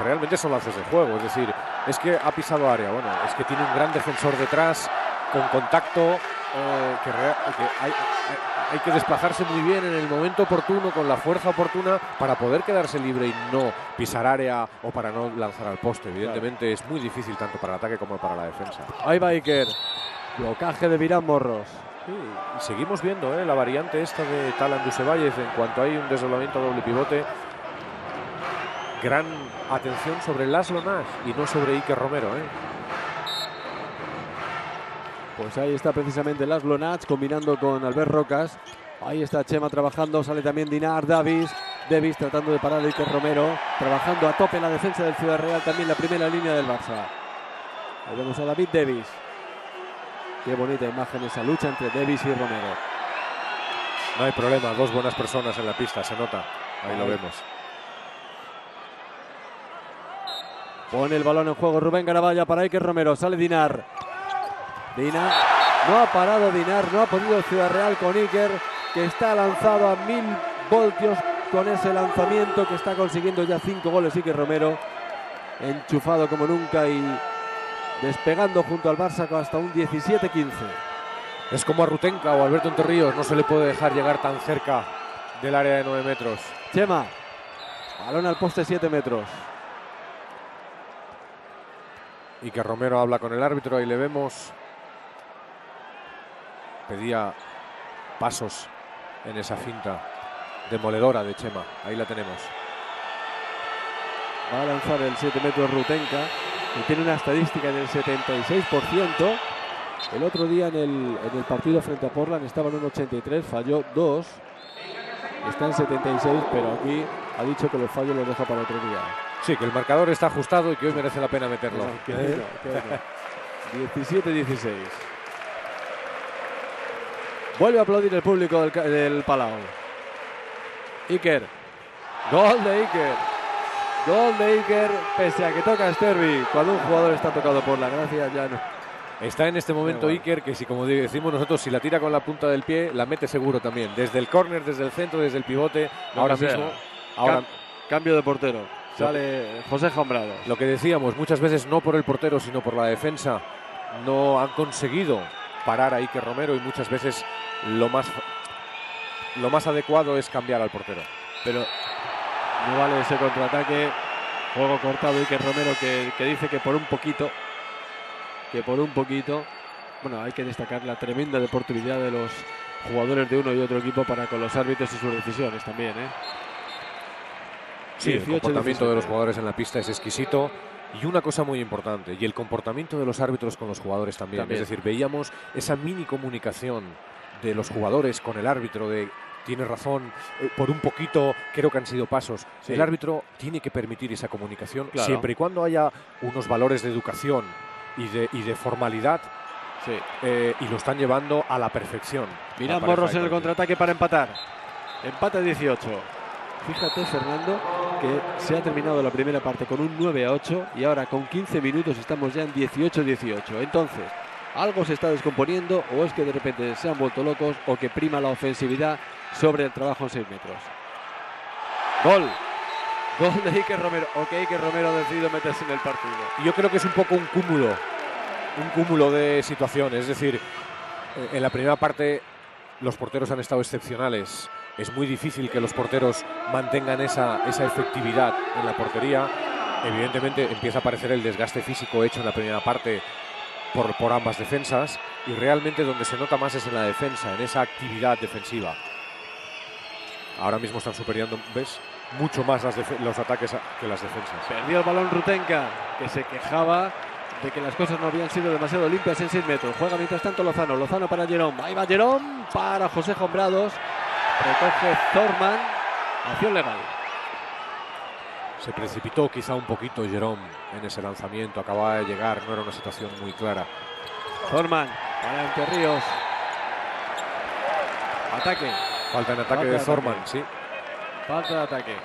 Speaker 2: Realmente son lances de juego, es decir, es que ha pisado área, bueno, es que tiene un gran defensor detrás, con contacto, eh, que, hay, que desplazarse muy bien en el momento oportuno, con la fuerza oportuna, para poder quedarse libre y no pisar área o para no lanzar al poste. Evidentemente es muy difícil tanto para el ataque como para la defensa.
Speaker 1: Ahí va Iker. Blocaje de Virán Morros.
Speaker 2: Sí, y seguimos viendo ¿eh? la variante esta de Talan Dusevalles en cuanto hay un desdoblamiento a doble pivote. Gran atención sobre Laszlo Nash y no sobre Iker Romero. ¿eh?
Speaker 1: Pues ahí está precisamente Laszlo Nats combinando con Albert Rocas. Ahí está Chema trabajando, sale también Dinar, Davis. Davis tratando de parar a Iker Romero, trabajando a tope en la defensa del Ciudad Real, también la primera línea del Barça. Ahí vemos a David Davis. Qué bonita imagen esa lucha entre Davis y Romero.
Speaker 2: No hay problema, dos buenas personas en la pista, se nota. Ahí lo
Speaker 1: Ahí.
Speaker 2: vemos.
Speaker 1: Pone el balón en juego Rubén Garabaya para Iker Romero. Sale Dinar. Dinar. No ha parado Dinar. No ha podido Ciudad Real con Iker. Que está lanzado a mil voltios con ese lanzamiento. Que está consiguiendo ya cinco goles Iker Romero. Enchufado como nunca y despegando junto al Barça hasta un 17-15.
Speaker 2: Es como a Rutenka o Alberto Enterríos, no se le puede dejar llegar tan cerca del área de 9 metros.
Speaker 1: Chema. Balón al poste 7 metros.
Speaker 2: Y que Romero habla con el árbitro, ahí le vemos. Pedía pasos en esa finta demoledora de Chema. Ahí la tenemos.
Speaker 1: Va a lanzar el 7 metros Rutenka, que tiene una estadística del 76%. El otro día en el, en el partido frente a Portland estaba en un 83, falló 2. Está en 76, pero aquí ha dicho que los fallos los deja para otro día.
Speaker 2: Sí, que el marcador está ajustado y que hoy merece la pena meterlo.
Speaker 1: Qué bueno, qué bueno. 17-16. Vuelve a aplaudir el público del, del Palau. Iker. Gol de Iker. Gol de Iker, pese a que toca Sterby. Cuando un jugador está tocado por la gracia, ya no.
Speaker 2: Está en este momento
Speaker 1: bueno.
Speaker 2: Iker, que si como decimos nosotros, si la tira con la punta del pie, la mete seguro también. Desde el córner, desde el centro, desde el pivote. Ahora
Speaker 1: sea.
Speaker 2: mismo, ahora,
Speaker 1: Cam- cambio de portero. Sale José Jambrado.
Speaker 2: lo que decíamos, muchas veces no por el portero, sino por la defensa, no han conseguido parar a Iker Romero y muchas veces lo más, lo más adecuado es cambiar al portero.
Speaker 1: Pero no vale ese contraataque. Juego cortado Iker Romero que, que dice que por un poquito, que por un poquito, bueno, hay que destacar la tremenda deportividad de los jugadores de uno y otro equipo para con los árbitros y sus decisiones también, ¿eh?
Speaker 2: Sí, el
Speaker 1: 18,
Speaker 2: comportamiento de los
Speaker 1: 17.
Speaker 2: jugadores en la pista es exquisito. Y una cosa muy importante, y el comportamiento de los árbitros con los jugadores también.
Speaker 1: También.
Speaker 2: Es decir, veíamos esa mini comunicación de los jugadores con el árbitro de tiene razón, eh, por un poquito creo que han sido pasos.
Speaker 1: Sí.
Speaker 2: El árbitro tiene que permitir esa comunicación
Speaker 1: Claro.
Speaker 2: siempre y cuando haya unos valores de educación y de, y de formalidad
Speaker 1: Sí.
Speaker 2: eh, y lo están llevando a la perfección. Pareja
Speaker 1: Morros en el contraataque para empatar. Empate 18. Fíjate, Fernando, que se ha terminado la primera parte con un 9 a 8 y ahora con 15 minutos estamos ya en 18-18. Entonces, algo se está descomponiendo o es que de repente se han vuelto locos o que prima la ofensividad sobre el trabajo en 6 metros. Gol. Gol de Iker Romero. Ok, Iker Romero ha decidido meterse en el partido.
Speaker 2: Yo creo que es un poco un cúmulo, un cúmulo de situaciones. Es decir, eh, en la primera parte los porteros han estado excepcionales. Es muy difícil que los porteros mantengan esa, esa efectividad en la portería. Evidentemente empieza a aparecer el desgaste físico hecho en la primera parte por, por ambas defensas y realmente donde se nota más es en la defensa, en esa actividad defensiva. Ahora mismo están superando, ¿ves? Mucho más las los ataques que las defensas.
Speaker 1: Perdió el balón Rutenka, que se quejaba de que las cosas no habían sido demasiado limpias en 6 metros. Juega mientras tanto Lozano. Lozano para Jerón. Ahí va Jerón para José Hombrados. Recoge Thorman. Acción legal.
Speaker 2: Se precipitó quizá un poquito Jerome en ese lanzamiento, acababa de llegar, no era una situación muy clara.
Speaker 1: Zorman, para Entre Ríos. Ataque.
Speaker 2: Falta en ataque
Speaker 1: Falta
Speaker 2: de
Speaker 1: ataque.
Speaker 2: sí.
Speaker 1: Falta de ataque.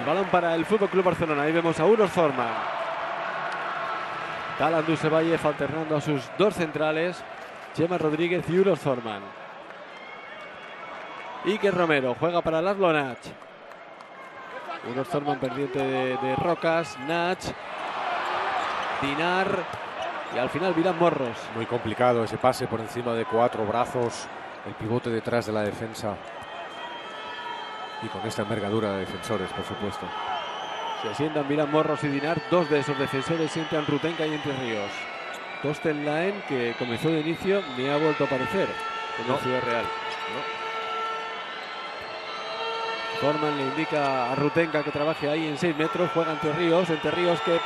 Speaker 1: Y balón para el Fútbol Club Barcelona. Ahí vemos a Uros Zorman. Talan Dusevalle alternando a sus dos centrales, Chema Rodríguez y Uros Zorman. Iker Romero juega para Laszlo Nach. Uros Zorman pendiente de, de Rocas, Nach, Dinar y al final Virán Morros.
Speaker 2: Muy complicado ese pase por encima de cuatro brazos, el pivote detrás de la defensa. Y con esta envergadura de defensores, por supuesto.
Speaker 1: Se sientan Miran Morros y Dinar, dos de esos defensores sientan Rutenka y Entre Ríos. Tosten Laen, que comenzó de inicio, ni ha vuelto a aparecer en
Speaker 2: No.
Speaker 1: la Ciudad Real. Forman le indica a Rutenka que trabaje ahí en 6 metros, juega Entre Ríos, Entre Ríos que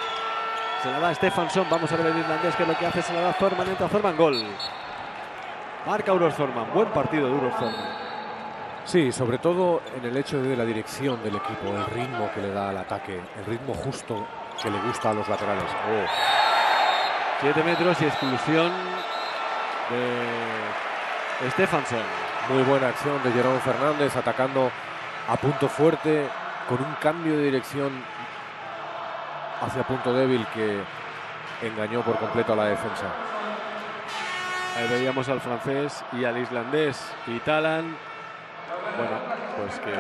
Speaker 1: se la da a Stefansson, vamos a ver el irlandés que es lo que hace, se la da a Zorman, entra Zorman, gol. Marca Uros Zorman, buen partido de Uros Zorman.
Speaker 2: Sí, sobre todo en el hecho de la dirección del equipo, el ritmo que le da al ataque, el ritmo justo que le gusta a los laterales. Oh,
Speaker 1: 7 metros y exclusión de Stefansson.
Speaker 2: muy buena acción de Jerón Fernández atacando a punto fuerte con un cambio de dirección hacia punto débil que engañó por completo a la defensa.
Speaker 1: Ahí veíamos al francés y al islandés y Talan. Bueno, pues que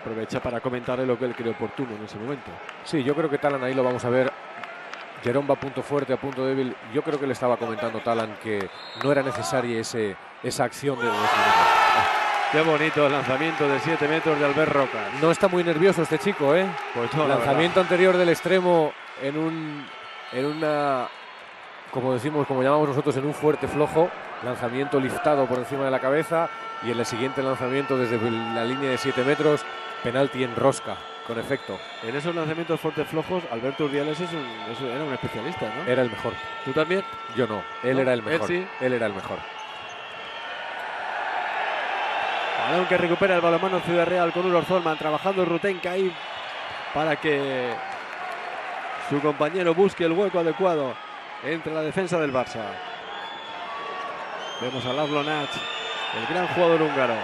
Speaker 1: aprovecha para comentarle lo que él cree oportuno en ese momento.
Speaker 2: Sí, yo creo que Talan ahí lo vamos a ver. Jerón va a punto fuerte, a punto débil. Yo creo que le estaba comentando Talan que no era necesaria ese, esa acción de minutos.
Speaker 1: Qué bonito el lanzamiento de 7 metros de Albert Rocas.
Speaker 2: No está muy nervioso este chico, ¿eh?
Speaker 1: Pues no, la
Speaker 2: Lanzamiento anterior del extremo en un en una como decimos, como llamamos nosotros, en un fuerte flojo, lanzamiento liftado por encima de la cabeza y en el siguiente lanzamiento desde la línea de 7 metros, penalti en rosca, con efecto.
Speaker 1: En esos lanzamientos fuertes flojos, Alberto Urdiales es un, es un- era un especialista, ¿no?
Speaker 2: Era el mejor.
Speaker 1: ¿Tú también?
Speaker 2: Yo no, él
Speaker 1: ¿No?
Speaker 2: era el
Speaker 1: Él
Speaker 2: mejor.
Speaker 1: sí.
Speaker 2: Él era el mejor.
Speaker 1: Balón que recupera el balonmano Ciudad Real con Uros Zorman trabajando Rutenka ahí para que su compañero busque el hueco adecuado entre la defensa del Barça. Vemos a Laszlo Nach, el gran jugador húngaro.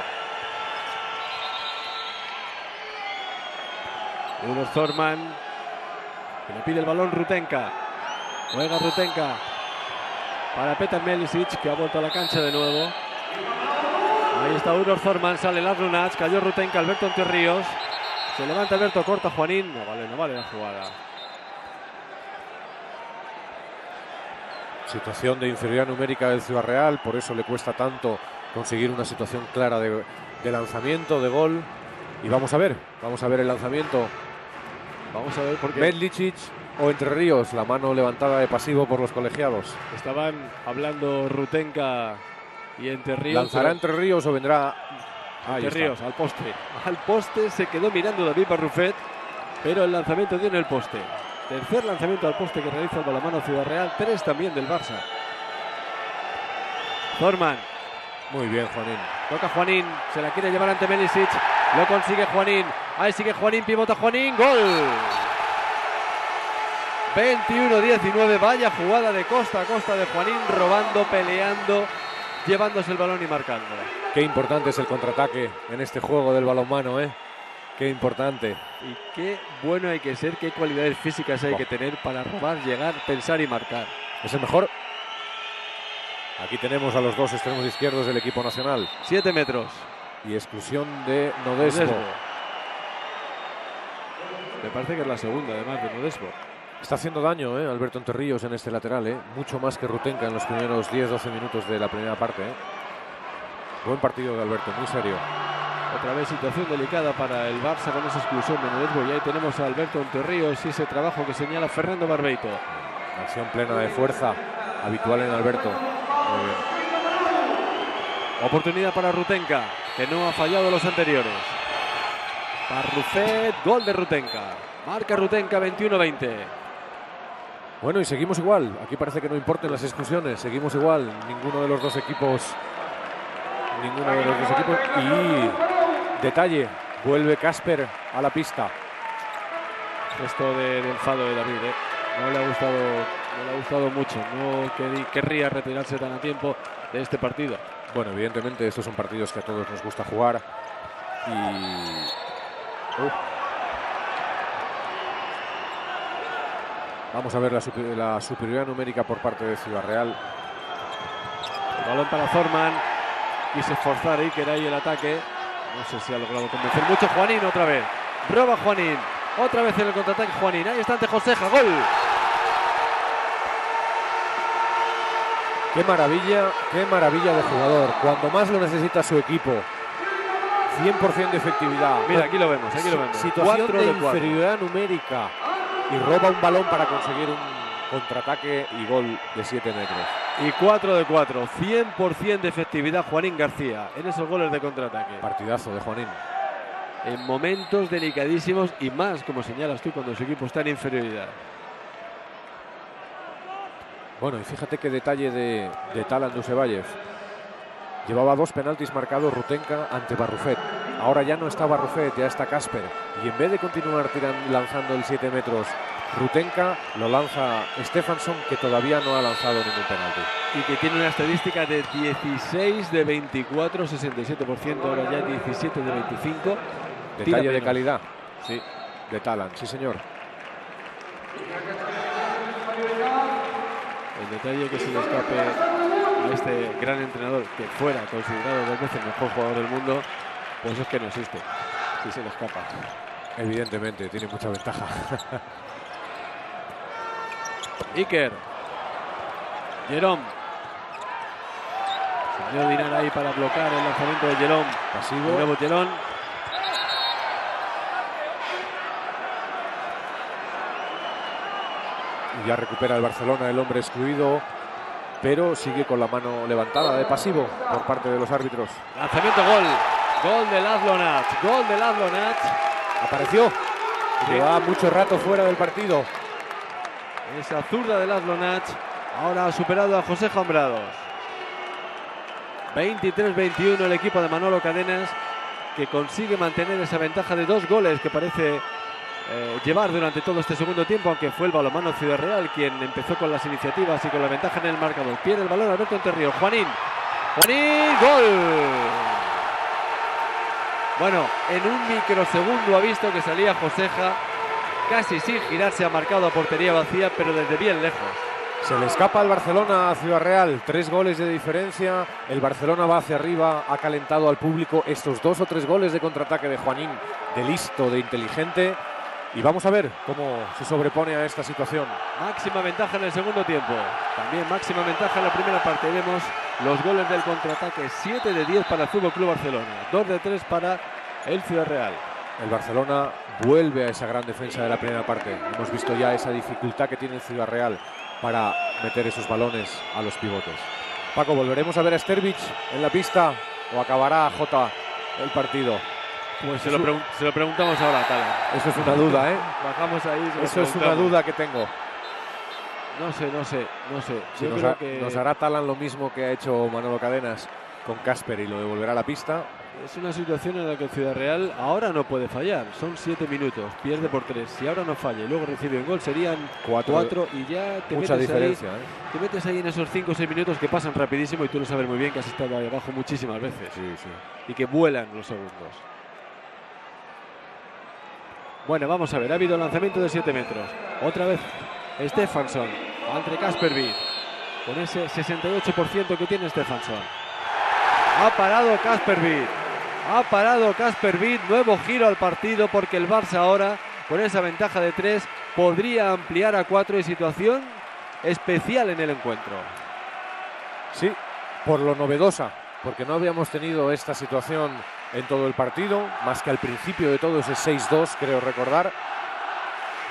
Speaker 1: Uros Zorman que le pide el balón Rutenka. Juega Rutenka para Petar Melisic que ha vuelto a la cancha de nuevo. Ahí está Uros Zorman, sale Laszlo Nach, cayó Rutenka, Alberto Entre. Se levanta Alberto, corta Juanín. No vale, no vale la jugada.
Speaker 2: Situación de inferioridad numérica del Ciudad Real, por eso le cuesta tanto conseguir una situación clara de lanzamiento, de gol. Y vamos a ver, vamos a ver el lanzamiento.
Speaker 1: Vamos a ver por qué
Speaker 2: Medlicic o Entre Ríos, la mano levantada de pasivo por los colegiados.
Speaker 1: estaban hablando Rutenka y Entre Ríos.
Speaker 2: ¿Lanzará
Speaker 1: pero-
Speaker 2: Entre Ríos o vendrá Ahí
Speaker 1: Entre
Speaker 2: está.
Speaker 1: Ríos, al poste. Al poste se quedó mirando David Barrufet, pero el lanzamiento dio en el poste. Tercer lanzamiento al poste que realiza el balonmano Ciudad Real, tres también del Barça. Zorman,
Speaker 2: Muy bien, Juanín.
Speaker 1: toca Juanín, se la quiere llevar ante Melisic, lo consigue Juanín, ahí sigue Juanín, pivota Juanín, gol. 21-19, vaya jugada de costa a costa de Juanín, robando, peleando, llevándose el balón y marcando.
Speaker 2: Qué importante es el contraataque en este juego del balonmano, ¿eh? Qué importante.
Speaker 1: Y qué bueno hay que ser, qué cualidades físicas hay que tener para robar, llegar, pensar y marcar.
Speaker 2: Es el mejor. Aquí tenemos a los dos extremos izquierdos del equipo nacional.
Speaker 1: Siete metros.
Speaker 2: Y exclusión de Nodesbo.
Speaker 1: Nodesbo. Me parece que es la segunda, además, de Nodesbo.
Speaker 2: Está haciendo daño, ¿eh? Alberto Enterrillos en este lateral, ¿eh? Mucho más que Rutenka en los primeros 10-12 minutos de la primera parte, ¿eh? Buen partido de Alberto, muy serio.
Speaker 1: Otra vez situación delicada para el Barça con esa exclusión de Nodesbo. Y ahí tenemos a Alberto Onterríos y ese trabajo que señala Fernando Barbeito.
Speaker 2: Acción plena de fuerza, habitual en Alberto. Muy bien.
Speaker 1: Oportunidad para Rutenka, que no ha fallado los anteriores. Parrufet, gol de Rutenka. Marca Rutenka 21-20.
Speaker 2: Bueno, y seguimos igual. Aquí parece que no importan las exclusiones. Seguimos igual. Ninguno de los dos equipos. Ninguno de los dos equipos. Y detalle. Vuelve Casper a la pista.
Speaker 1: Esto de, de enfado de David, ¿eh? no le ha gustado, no le ha gustado mucho. No querría retirarse tan a tiempo de este partido.
Speaker 2: Bueno, evidentemente estos son partidos que a todos nos gusta jugar. Y. Vamos a ver la, super- la superioridad numérica por parte de Ciudad Real.
Speaker 1: Balón para Forman. Quise forzar Iker ahí el ataque. No sé si ha logrado convencer mucho. Juanín otra vez. Roba Juanín. Otra vez en el contraataque Juanín. Ahí está ante Joseja. Gol.
Speaker 2: Qué maravilla, qué maravilla de jugador. Cuando más lo necesita su equipo. 100% de efectividad.
Speaker 1: Mira, aquí lo vemos. Aquí lo vemos.
Speaker 2: Situación
Speaker 1: Cuatro
Speaker 2: de,
Speaker 1: de
Speaker 2: inferioridad numérica. Y roba un balón para conseguir un contraataque y gol de 7 metros.
Speaker 1: Y 4 de 4. 100% de efectividad Juanín García en esos goles de contraataque.
Speaker 2: Partidazo de Juanín.
Speaker 1: En momentos delicadísimos y más, como señalas tú, cuando su equipo está en inferioridad.
Speaker 2: Bueno, y fíjate qué detalle de, de Talan Dusevayev. Llevaba dos penaltis marcados Rutenka ante Barrufet. Ahora ya no está Barrufet, ya está Casper. Y en vez de continuar tiran- lanzando el 7 metros Rutenka, lo lanza Stefansson, que todavía no ha lanzado ningún penalti.
Speaker 1: Y que tiene una estadística de 16 de 24, 67%, ahora ya 17 de 25. Tira
Speaker 2: Detalle de calidad
Speaker 1: Sí.
Speaker 2: de Talan, sí señor.
Speaker 1: El detalle que se le escape a este gran entrenador que fuera considerado dos veces mejor jugador del mundo, pues es que no existe. Si se le escapa.
Speaker 2: Evidentemente, tiene mucha ventaja.
Speaker 1: Iker. Jerome. Salió Dinar ahí para bloquear el lanzamiento de Jerome.
Speaker 2: Pasivo.
Speaker 1: Nuevo Jerome.
Speaker 2: Ya recupera el Barcelona el hombre excluido, pero sigue con la mano levantada de pasivo por parte de los árbitros.
Speaker 1: Lanzamiento gol. Gol de Laszlo Nats. Gol de Laszlo Nats.
Speaker 2: Apareció. Llevaba mucho rato fuera del partido.
Speaker 1: Esa zurda de Laszlo Nats. Ahora ha superado a José Hombrados. 23-21 el equipo de Manolo Cadenas que consigue mantener esa ventaja de dos goles que parece eh, llevar durante todo este segundo tiempo, aunque fue el balomano Ciudad Real quien empezó con las iniciativas y con la ventaja en el marcador. Pierde el balón Alberto Enterrío. Juanín. Juanín, gol. Bueno, en un microsegundo ha visto que salía Joseja casi sin girarse, ha marcado a portería vacía, pero desde bien lejos.
Speaker 2: Se le escapa al Barcelona a Ciudad Real. Tres goles de diferencia. El Barcelona va hacia arriba. Ha calentado al público estos dos o tres goles de contraataque de Juanín. De listo, de inteligente. Y vamos a ver cómo se sobrepone a esta situación.
Speaker 1: Máxima ventaja en el segundo tiempo. También máxima ventaja en la primera parte. Vemos los goles del contraataque. 7 de 10 para el Fútbol Club Barcelona. 2 de 3 para el Ciudad Real.
Speaker 2: El Barcelona vuelve a esa gran defensa de la primera parte. Hemos visto ya esa dificultad que tiene el Ciudad Real para meter esos balones a los pivotes. Paco, ¿volveremos a ver a Sterbic en la pista o acabará Jota el partido?
Speaker 1: Pues se lo, pregun- se lo preguntamos ahora Tala.
Speaker 2: Eso es una duda, ¿eh?
Speaker 1: Bajamos ahí.
Speaker 2: Eso es una duda que tengo.
Speaker 1: No sé, no sé, no sé. Yo
Speaker 2: nos,
Speaker 1: creo
Speaker 2: ha-
Speaker 1: que
Speaker 2: nos hará Talan lo mismo que ha hecho Manolo Cadenas con Casper y lo devolverá a la pista.
Speaker 1: es una situación en la que el Ciudad Real ahora no puede fallar. Son 7 minutos, pierde por 3. Si ahora no falla y luego recibe un gol, serían
Speaker 2: Cuatro-
Speaker 1: 4 y ya te
Speaker 2: Mucha
Speaker 1: metes ahí
Speaker 2: diferencia, ¿eh?
Speaker 1: Te metes ahí en esos 5 o 6 minutos que pasan rapidísimo y tú lo sabes muy bien que has estado ahí abajo muchísimas veces
Speaker 2: Sí, sí.
Speaker 1: y que vuelan los segundos. Bueno, vamos a ver, ha habido lanzamiento de 7 metros. Otra vez Stefansson entre Caspervid con ese 68% que tiene Stefansson. Ha parado Caspervid. Ha parado Caspervid. Nuevo giro al partido porque el Barça ahora, con esa ventaja de 3, podría ampliar a 4 y situación especial en el encuentro.
Speaker 2: Sí, por lo novedosa, porque no habíamos tenido esta situación en todo el partido, más que al principio de todo ese 6-2, creo recordar.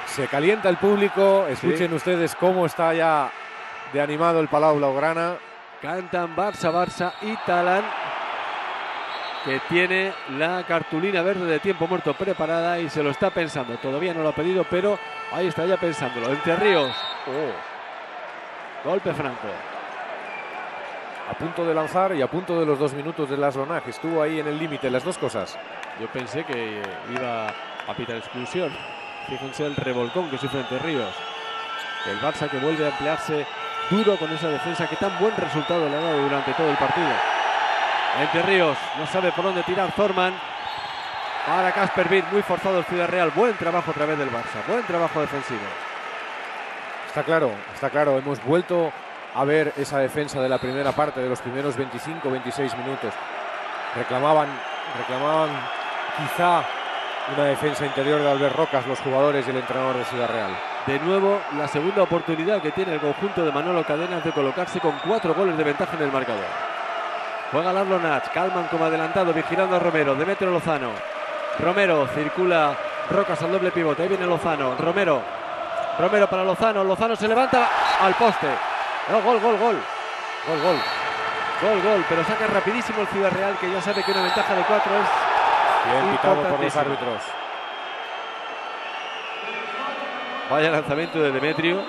Speaker 2: Se calienta el público, escuchen ustedes cómo está ya de animado el Palau Blaugrana.
Speaker 1: Cantan Barça, Barça y Talán, que tiene la cartulina verde de tiempo muerto preparada y se lo está pensando. Todavía no lo ha pedido, pero ahí está ya pensándolo. Entre Ríos. Oh. Golpe franco.
Speaker 2: A punto de lanzar y a punto de los dos minutos de Las que Estuvo ahí en el límite, las dos cosas.
Speaker 1: Yo pensé que iba a pitar exclusión. Fíjense el revolcón que sufre entre Ríos. El Barça que vuelve a emplearse duro con esa defensa que tan buen resultado le ha dado durante todo el partido. Entre Ríos no sabe por dónde tirar Thorman. Para Casper Beat, muy forzado el Ciudad Real. Buen trabajo otra vez del Barça, buen trabajo defensivo.
Speaker 2: Está claro, está claro. Hemos vuelto a ver esa defensa de la primera parte, de los primeros 25-26 minutos. Reclamaban, reclamaban quizá una defensa interior de Albert Rocas, los jugadores y el entrenador de Ciudad Real.
Speaker 1: De nuevo, la segunda oportunidad que tiene el conjunto de Manolo Cadenas de colocarse con cuatro goles de ventaja en el marcador. Juega Larlo Nach, Calman como adelantado, vigilando a Romero, Demetrio Lozano. Romero circula Rocas al doble pivote, ahí viene Lozano, Romero. Romero para Lozano, Lozano se levanta al poste. No, gol, gol, gol. Gol, gol. Gol, gol, pero saca rapidísimo el Ciudad Real que ya sabe que una ventaja de cuatro es
Speaker 2: Bien pitado por los árbitros.
Speaker 1: Vaya lanzamiento de Demetrio.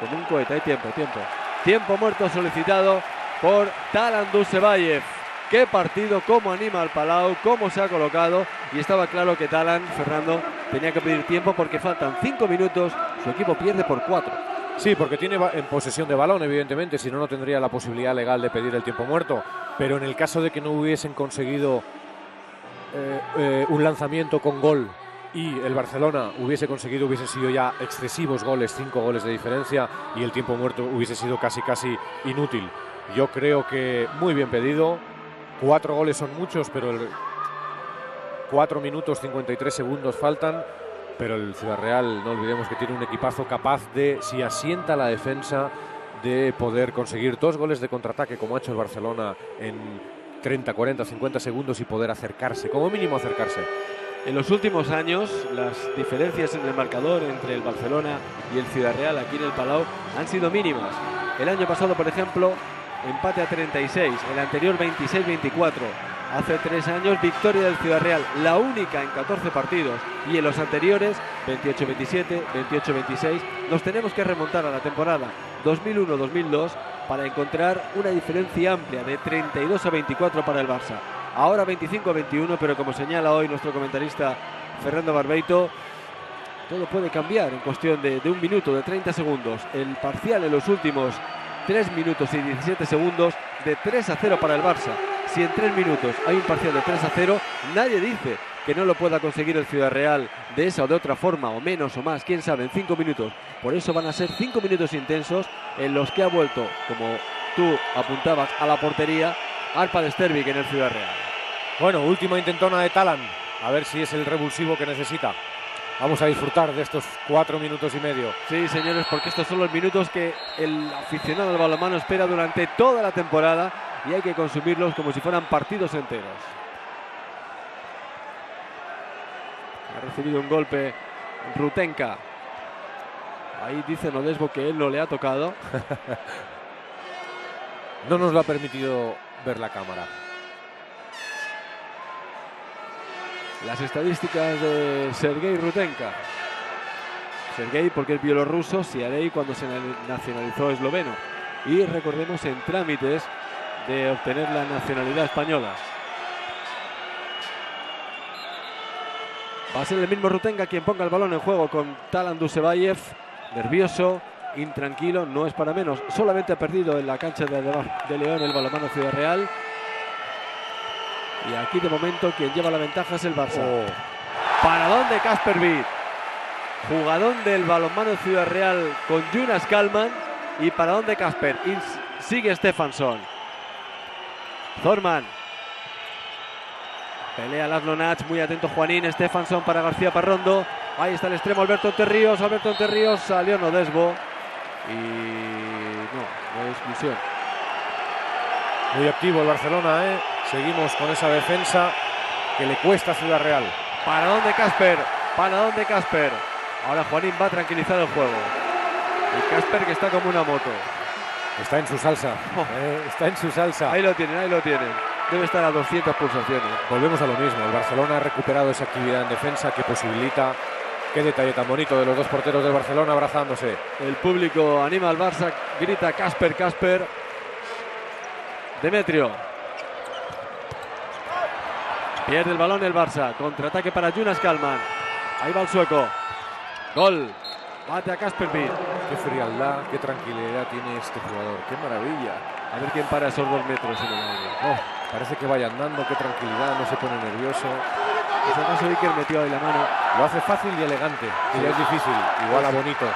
Speaker 1: Con un cohete, hay tiempo, tiempo. Tiempo muerto solicitado por Talan Dusevayev. Qué partido, cómo anima al Palau, cómo se ha colocado. Y estaba claro que Talan, Fernando, tenía que pedir tiempo porque faltan cinco minutos. Su equipo pierde por cuatro.
Speaker 2: Sí, porque tiene en posesión de balón, evidentemente, si no, no tendría la posibilidad legal de pedir el tiempo muerto. Pero en el caso de que no hubiesen conseguido eh, eh, un lanzamiento con gol y el Barcelona hubiese conseguido, hubiesen sido ya excesivos goles, cinco goles de diferencia, y el tiempo muerto hubiese sido casi, casi inútil. Yo creo que muy bien pedido. Cuatro goles son muchos, pero el cuatro minutos 53 segundos faltan. Pero el Ciudad Real, no olvidemos que tiene un equipazo capaz de, si asienta la defensa, de poder conseguir dos goles de contraataque, como ha hecho el Barcelona en 30, 40, 50 segundos y poder acercarse, como mínimo acercarse.
Speaker 1: En los últimos años, las diferencias en el marcador entre el Barcelona y el Ciudad Real aquí en el Palau han sido mínimas. El año pasado, por ejemplo, empate a 36, el anterior 26-24. Hace tres años, victoria del Ciudad Real, la única en 14 partidos. Y en los anteriores, 28-27, 28-26, nos tenemos que remontar a la temporada 2001-2002 para encontrar una diferencia amplia de 32 a 24 para el Barça. Ahora 25 a 21, pero como señala hoy nuestro comentarista Fernando Barbeito, todo puede cambiar en cuestión de, de un minuto, de 30 segundos. El parcial en los últimos 3 minutos y 17 segundos de 3 a 0 para el Barça. Si en 3 minutos hay un parcial de 3 a 0, nadie dice que no lo pueda conseguir el Ciudad Real de esa o de otra forma, o menos o más, quién sabe, en 5 minutos. Por eso van a ser 5 minutos intensos en los que ha vuelto, como tú apuntabas, a la portería Arpa de Stervik en el Ciudad Real.
Speaker 2: Bueno, última intentona de Talan, a ver si es el revulsivo que necesita. Vamos a disfrutar de estos cuatro minutos y medio.
Speaker 1: Sí, señores, porque estos son los minutos que el aficionado al balonmano espera durante toda la temporada y hay que consumirlos como si fueran partidos enteros. Ha recibido un golpe Rutenka. Ahí dice Nodesbo que él no le ha tocado.
Speaker 2: no nos lo ha permitido ver la cámara.
Speaker 1: las estadísticas de Sergei Rutenka. Sergei porque es bielorruso, Siarei cuando se nacionalizó esloveno. Y recordemos en trámites de obtener la nacionalidad española. Va a ser el mismo Rutenka quien ponga el balón en juego con Talan nervioso, intranquilo, no es para menos. Solamente ha perdido en la cancha de, de León el balonmano Ciudad Real. Y aquí de momento quien lleva la ventaja es el Barça. Oh. ¿Para dónde Casper Beat? Jugadón del balonmano Ciudad Real con Jonas Kalman. ¿Y para dónde Casper? sigue Stefansson. Zorman. Pelea Laszlo Nach, muy atento Juanín, Stefansson para García Parrondo. Ahí está el extremo Alberto Terríos, Alberto Terríos salió Nodesbo. Y no, no hay exclusión.
Speaker 2: Muy activo el Barcelona, ¿eh? Seguimos con esa defensa que le cuesta a Ciudad Real.
Speaker 1: ¿Para dónde Casper? ¿Para dónde Casper? Ahora Juanín va a tranquilizar el juego. Y Casper que está como una moto.
Speaker 2: Está en su salsa. Oh. Eh, está en su salsa.
Speaker 1: Ahí lo tienen, ahí lo tienen. Debe estar a 200 pulsaciones.
Speaker 2: Volvemos a lo mismo. El Barcelona ha recuperado esa actividad en defensa que posibilita. Qué detalle tan bonito de los dos porteros del Barcelona abrazándose.
Speaker 1: El público anima al Barça, grita Casper, Casper. Demetrio. Pierde el balón el Barça. Contraataque para Jonas Kalman. Ahí va el sueco. Gol. Bate a Casper Pitt.
Speaker 2: Qué frialdad, qué tranquilidad tiene este jugador. Qué maravilla.
Speaker 1: A ver quién para esos dos metros en el.
Speaker 2: Oh, parece que vaya andando, qué tranquilidad, no se pone nervioso.
Speaker 1: En ese caso Iker metió ahí la mano.
Speaker 2: Lo hace fácil y elegante, ya es difícil, igual a bonito.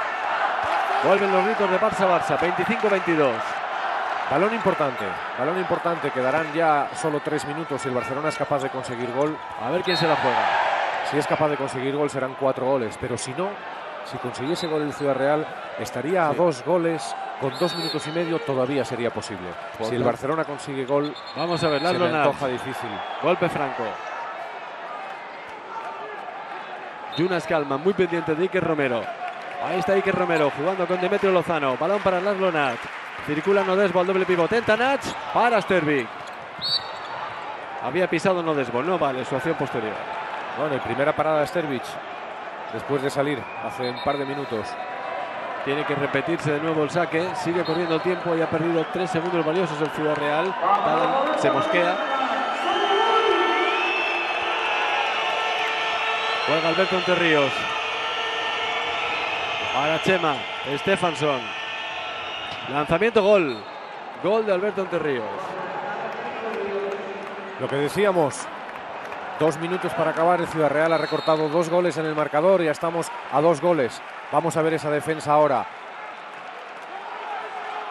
Speaker 1: Vuelven los gritos de Barça-Barça, 25-22.
Speaker 2: Balón importante, balón importante, quedarán ya solo tres minutos si el Barcelona es capaz de conseguir gol.
Speaker 1: A ver quién se la juega.
Speaker 2: Si es capaz de conseguir gol serán cuatro goles, pero si no, si consiguiese gol el Ciudad Real, estaría a
Speaker 1: Sí.
Speaker 2: dos goles, con dos minutos y medio todavía sería posible.
Speaker 1: Por
Speaker 2: Si el Barcelona consigue gol,
Speaker 1: Vamos a ver,
Speaker 2: se antoja difícil.
Speaker 1: Golpe franco. Jonas Calma, muy pendiente de Iker Romero. Ahí está Iker Romero jugando con Demetrio Lozano. Balón para Laszlo Nat. Circula Nodesbo al doble pivote. Tenta Nats para Stervik. Había pisado Nodesbo, no vale su acción posterior.
Speaker 2: Bueno, y primera parada de Stervich, después de salir hace un par de minutos.
Speaker 1: Tiene que repetirse de nuevo el saque. Sigue corriendo el tiempo y ha perdido tres segundos valiosos el Ciudad Real. Se mosquea. Juega Alberto Enterríos. Para Chema. Stefansson. Lanzamiento gol. Gol de Alberto Enterríos.
Speaker 2: Lo que decíamos, dos minutos para acabar. El Ciudad Real ha recortado dos goles en el marcador. Ya estamos a dos goles. Vamos a ver esa defensa ahora.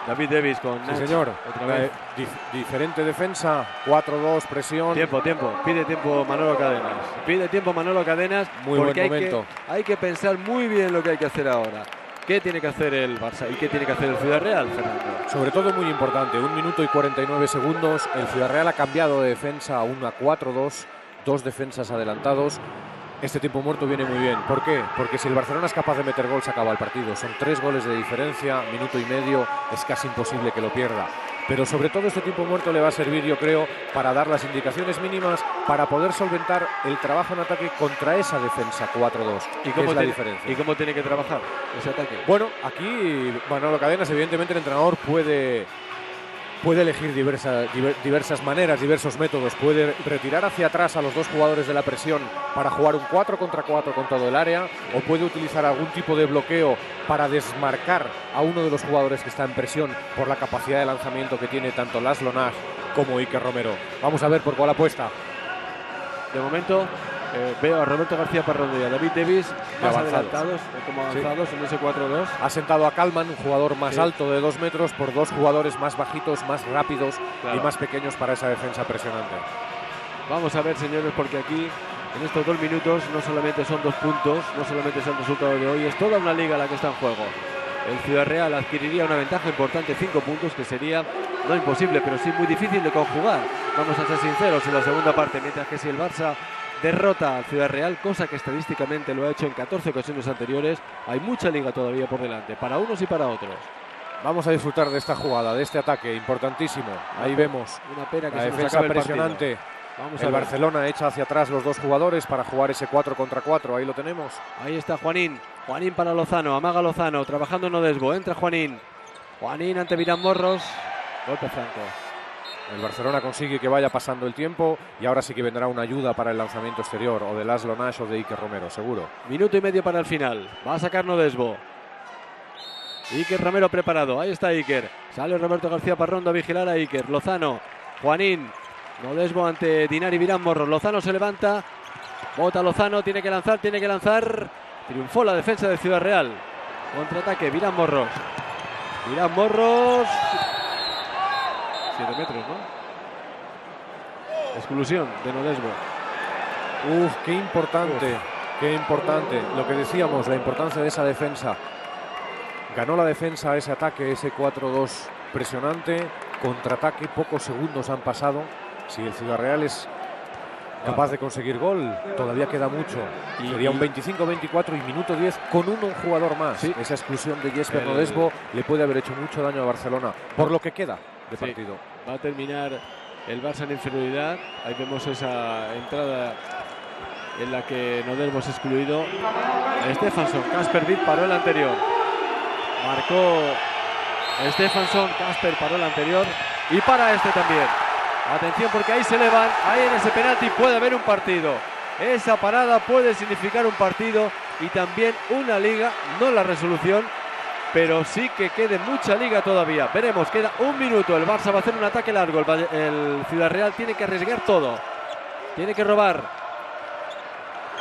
Speaker 1: David Davis con
Speaker 2: Sí,
Speaker 1: Nach.
Speaker 2: señor.
Speaker 1: Otra
Speaker 2: La-
Speaker 1: vez.
Speaker 2: dif- diferente defensa. 4-2, presión.
Speaker 1: Tiempo, tiempo. Pide tiempo Manolo Cadenas. Pide tiempo Manolo Cadenas.
Speaker 2: Muy buen
Speaker 1: hay que-
Speaker 2: momento.
Speaker 1: Hay que, pensar muy bien lo que hay que hacer ahora. ¿Qué tiene que hacer el Barça y qué tiene que hacer el Ciudad Real, Fernando?
Speaker 2: Sobre todo muy importante, un minuto y 49 segundos. El Ciudad Real ha cambiado de defensa a una 4-2, dos defensas adelantados. Este tiempo muerto viene muy bien. ¿Por qué? Porque si el Barcelona es capaz de meter gol, se acaba el partido. Son tres goles de diferencia, minuto y medio, es casi imposible que lo pierda. Pero sobre todo este tiempo muerto le va a servir, yo creo, para dar las indicaciones mínimas para poder solventar el trabajo en ataque contra esa defensa 4-2.
Speaker 1: ¿Y cómo,
Speaker 2: es la
Speaker 1: tiene,
Speaker 2: diferencia?
Speaker 1: ¿Y cómo tiene que trabajar ese ataque?
Speaker 2: Bueno, aquí Manolo Cadenas, evidentemente el entrenador puede, puede elegir diversa- diver- diversas maneras, diversos métodos. Puede retirar hacia atrás a los dos jugadores de la presión para jugar un 4 contra 4 con todo el área, o puede utilizar algún tipo de bloqueo para desmarcar a uno de los jugadores que está en presión por la capacidad de lanzamiento que tiene tanto Laszlo Nash como Iker Romero. Vamos a ver por cuál apuesta.
Speaker 1: De momento eh, veo a Roberto García Parrondo y a David Davis más
Speaker 2: avanzados.
Speaker 1: adelantados, eh, como
Speaker 2: Sí.
Speaker 1: avanzados en ese 4-2.
Speaker 2: Ha sentado a Kalman, un jugador más
Speaker 1: Sí.
Speaker 2: alto de dos metros, por dos jugadores más bajitos, más rápidos
Speaker 1: Claro.
Speaker 2: y más pequeños para esa defensa presionante.
Speaker 1: Vamos a ver, señores, porque aquí en estos dos minutos no solamente son dos puntos, no solamente es el resultado de hoy, es toda una liga la que está en juego. El Ciudad Real adquiriría una ventaja importante, cinco puntos, que sería no imposible, pero sí muy difícil de conjugar. Vamos a ser sinceros en la segunda parte, mientras que si el Barça derrota al Ciudad Real, cosa que estadísticamente lo ha hecho en 14 ocasiones anteriores, hay mucha liga todavía por delante, para unos y para otros.
Speaker 2: Vamos a disfrutar de esta jugada, de este ataque importantísimo. Ahí vemos
Speaker 1: Una pena que
Speaker 2: la
Speaker 1: se nos
Speaker 2: defensa
Speaker 1: el partido.
Speaker 2: presionante.
Speaker 1: Vamos
Speaker 2: El. Barcelona echa hacia atrás los dos jugadores para jugar ese 4 contra 4. Ahí lo tenemos.
Speaker 1: Ahí está Juanín. Juanín para Lozano. Amaga Lozano. Trabajando en Odesbo. Entra Juanín. Juanín ante Virán Morros. Golpe franco.
Speaker 2: El Barcelona consigue que vaya pasando el tiempo y ahora sí que vendrá una ayuda para el lanzamiento exterior o de Laszlo Nash o de Iker Romero, seguro.
Speaker 1: Minuto y medio para el final. Va a sacar Nodesbo. Iker Romero preparado. Ahí está Iker. Sale Roberto García Parrondo a vigilar a Iker. Lozano. Juanín. Nodesbo ante Dinar y Virán Morros. Lozano se levanta. Bota Lozano. Tiene que lanzar. Tiene que lanzar. Triunfó la defensa de Ciudad Real. Contraataque. Virán Morros. Virán Morros. Metros, ¿no? Exclusión de Nodesbo.
Speaker 2: Uf, qué importante, qué importante. Lo que decíamos, la importancia de esa defensa. Ganó la defensa ese ataque, ese 4-2 presionante. Contraataque, pocos segundos han pasado. Si el Ciudad Real es capaz de conseguir gol, todavía queda mucho.
Speaker 1: Y-
Speaker 2: Sería un
Speaker 1: y-
Speaker 2: 25-24 y minuto 10 con uno un jugador más.
Speaker 1: Sí.
Speaker 2: Esa exclusión de Jesper
Speaker 1: El-
Speaker 2: Nodesbo le puede haber hecho mucho daño a Barcelona, por lo que queda de
Speaker 1: Sí.
Speaker 2: partido.
Speaker 1: Va a terminar el Barça en inferioridad. Ahí vemos esa entrada en la que Nodesbo es excluido. Stefansson, Casper Witt paró el anterior. Marcó Stefansson, Casper paró el anterior. y para este también. Atención porque ahí se elevan, ahí en ese penalti puede haber un partido. Esa parada puede significar un partido y también una liga, no la resolución, pero sí que quede mucha liga todavía. Veremos, queda un minuto. El Barça va a hacer un ataque largo. El, el Ciudad Real tiene que arriesgar todo. Tiene que robar.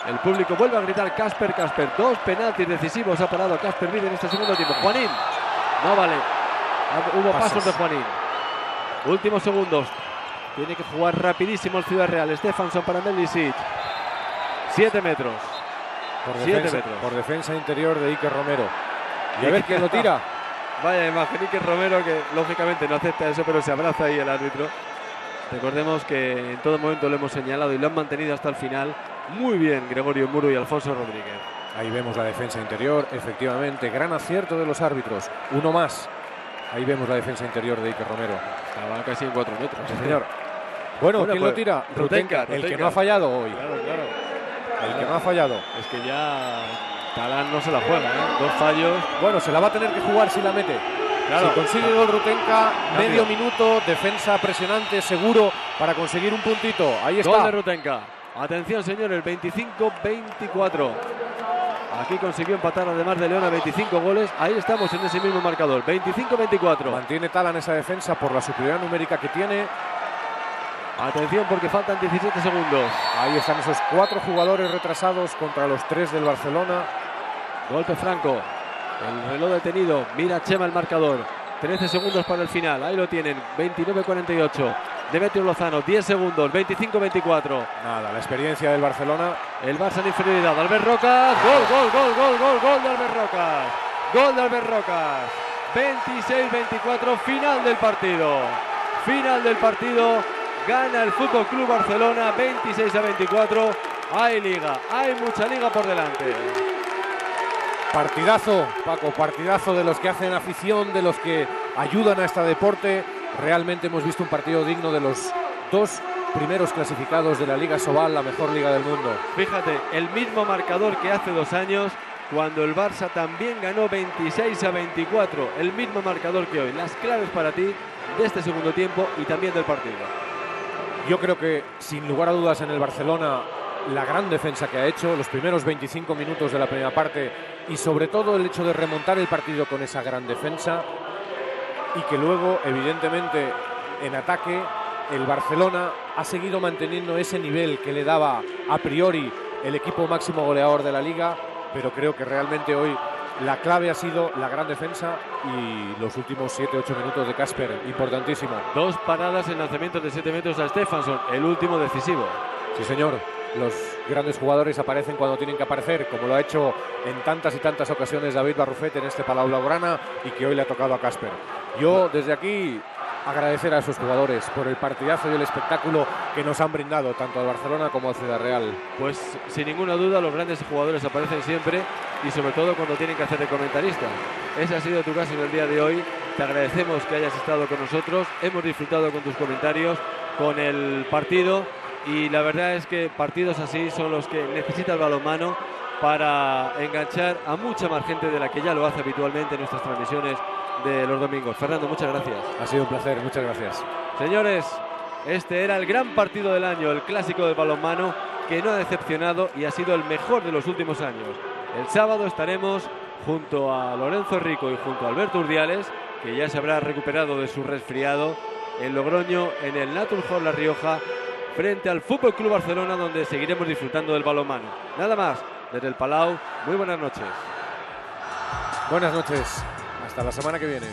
Speaker 1: El público vuelve a gritar Casper, Casper. Dos penaltis decisivos ha parado Casper Vive en este segundo tiempo. Juanín, no vale. Hubo pasos, de Juanín. Últimos segundos. Tiene que jugar rapidísimo el Ciudad Real. Stefanson para Melisic. Siete metros.
Speaker 2: Por defensa, metros. por defensa interior de Iker Romero. Y a ver quién lo tira.
Speaker 1: Vaya imagen, Iker Romero que lógicamente no acepta eso, pero se abraza ahí el árbitro. Recordemos que en todo momento lo hemos señalado y lo han mantenido hasta el final. Muy bien Gregorio Muro y Alfonso Rodríguez.
Speaker 2: Ahí vemos la defensa interior, efectivamente, gran acierto de los árbitros. Uno más. Ahí vemos la defensa interior de Iker Romero.
Speaker 1: Estaba casi en cuatro metros.
Speaker 2: señor. Bueno, ¿quién lo
Speaker 1: pues,
Speaker 2: tira?
Speaker 1: Rutenka,
Speaker 2: el que no ha fallado hoy.
Speaker 1: Claro, claro.
Speaker 2: El que no ha fallado.
Speaker 1: Es que ya Talán no se la juega, ¿eh? Dos fallos.
Speaker 2: Bueno, se la va a tener que jugar si la mete. Si consigue gol Rutenka, medio minuto, defensa presionante, seguro para conseguir un puntito. Ahí está.
Speaker 1: Gol de Rutenka. Atención, señores, 25-24. Aquí consiguió empatar además de León a 25 goles. Ahí estamos en ese mismo marcador, 25-24.
Speaker 2: Mantiene Talan esa defensa por la superioridad numérica que tiene.
Speaker 1: Atención porque faltan 17 segundos.
Speaker 2: Ahí están esos cuatro jugadores retrasados contra los tres del Barcelona.
Speaker 1: Golpe franco. El reloj detenido. Mira Chema el marcador. 13 segundos para el final. Ahí lo tienen. 29-48. Demetrio Lozano. 10 segundos. 25-24.
Speaker 2: Nada, la experiencia del Barcelona.
Speaker 1: El Barça en inferioridad. Albert Rocas. Gol, gol, gol, gol, gol, gol de Albert Rocas. Gol de Albert Rocas. 26-24. Final del partido. Final del partido. Gana el Fútbol Club Barcelona 26 a 24. Hay liga, hay mucha liga por delante.
Speaker 2: Partidazo, Paco, partidazo de los que hacen afición, de los que ayudan a este deporte. Realmente hemos visto un partido digno de los dos primeros clasificados de la Liga Sobal, la mejor liga del mundo.
Speaker 1: Fíjate, el mismo marcador que hace dos años, cuando el Barça también ganó 26 a 24, el mismo marcador que hoy. Las claves para ti de este segundo tiempo y también del partido.
Speaker 2: Yo creo que, sin lugar a dudas, en el Barcelona la gran defensa que ha hecho, los primeros 25 minutos de la primera parte y sobre todo el hecho de remontar el partido con esa gran defensa y que luego, evidentemente, en ataque, el Barcelona ha seguido manteniendo ese nivel que le daba a priori el equipo máximo goleador de la liga, pero creo que realmente hoy la clave ha sido la gran defensa y los últimos 7-8 minutos de Casper, importantísimo.
Speaker 1: Dos paradas en lanzamientos de 7 metros a Stefanson, el último decisivo.
Speaker 2: Sí, señor los grandes jugadores aparecen cuando tienen que aparecer, como lo ha hecho en tantas y tantas ocasiones David Barrufet en este Palau Blaugrana y que hoy le ha tocado a Casper. Yo desde aquí agradecer a esos jugadores por el partidazo y el espectáculo que nos han brindado tanto al Barcelona como al Ciudad Real.
Speaker 1: Pues sin ninguna duda los grandes jugadores aparecen siempre y sobre todo cuando tienen que hacer de comentarista. Ese ha sido tu caso en el día de hoy. Te agradecemos que hayas estado con nosotros. Hemos disfrutado con tus comentarios, con el partido y la verdad es que partidos así son los que necesita el balonmano para enganchar a mucha más gente de la que ya lo hace habitualmente en nuestras transmisiones de los domingos. Fernando, muchas gracias.
Speaker 2: Ha sido un placer, muchas gracias.
Speaker 1: Señores, este era el gran partido del año, el clásico del balonmano, que no ha decepcionado y ha sido el mejor de los últimos años. El sábado estaremos junto a Lorenzo Rico y junto a Alberto Urdiales, que ya se habrá recuperado de su resfriado, en Logroño, en el Naturhall La Rioja, frente al Fútbol Club Barcelona, donde seguiremos disfrutando del balonmano. Nada más, desde el Palau, muy buenas noches.
Speaker 2: Buenas noches, hasta la semana que viene.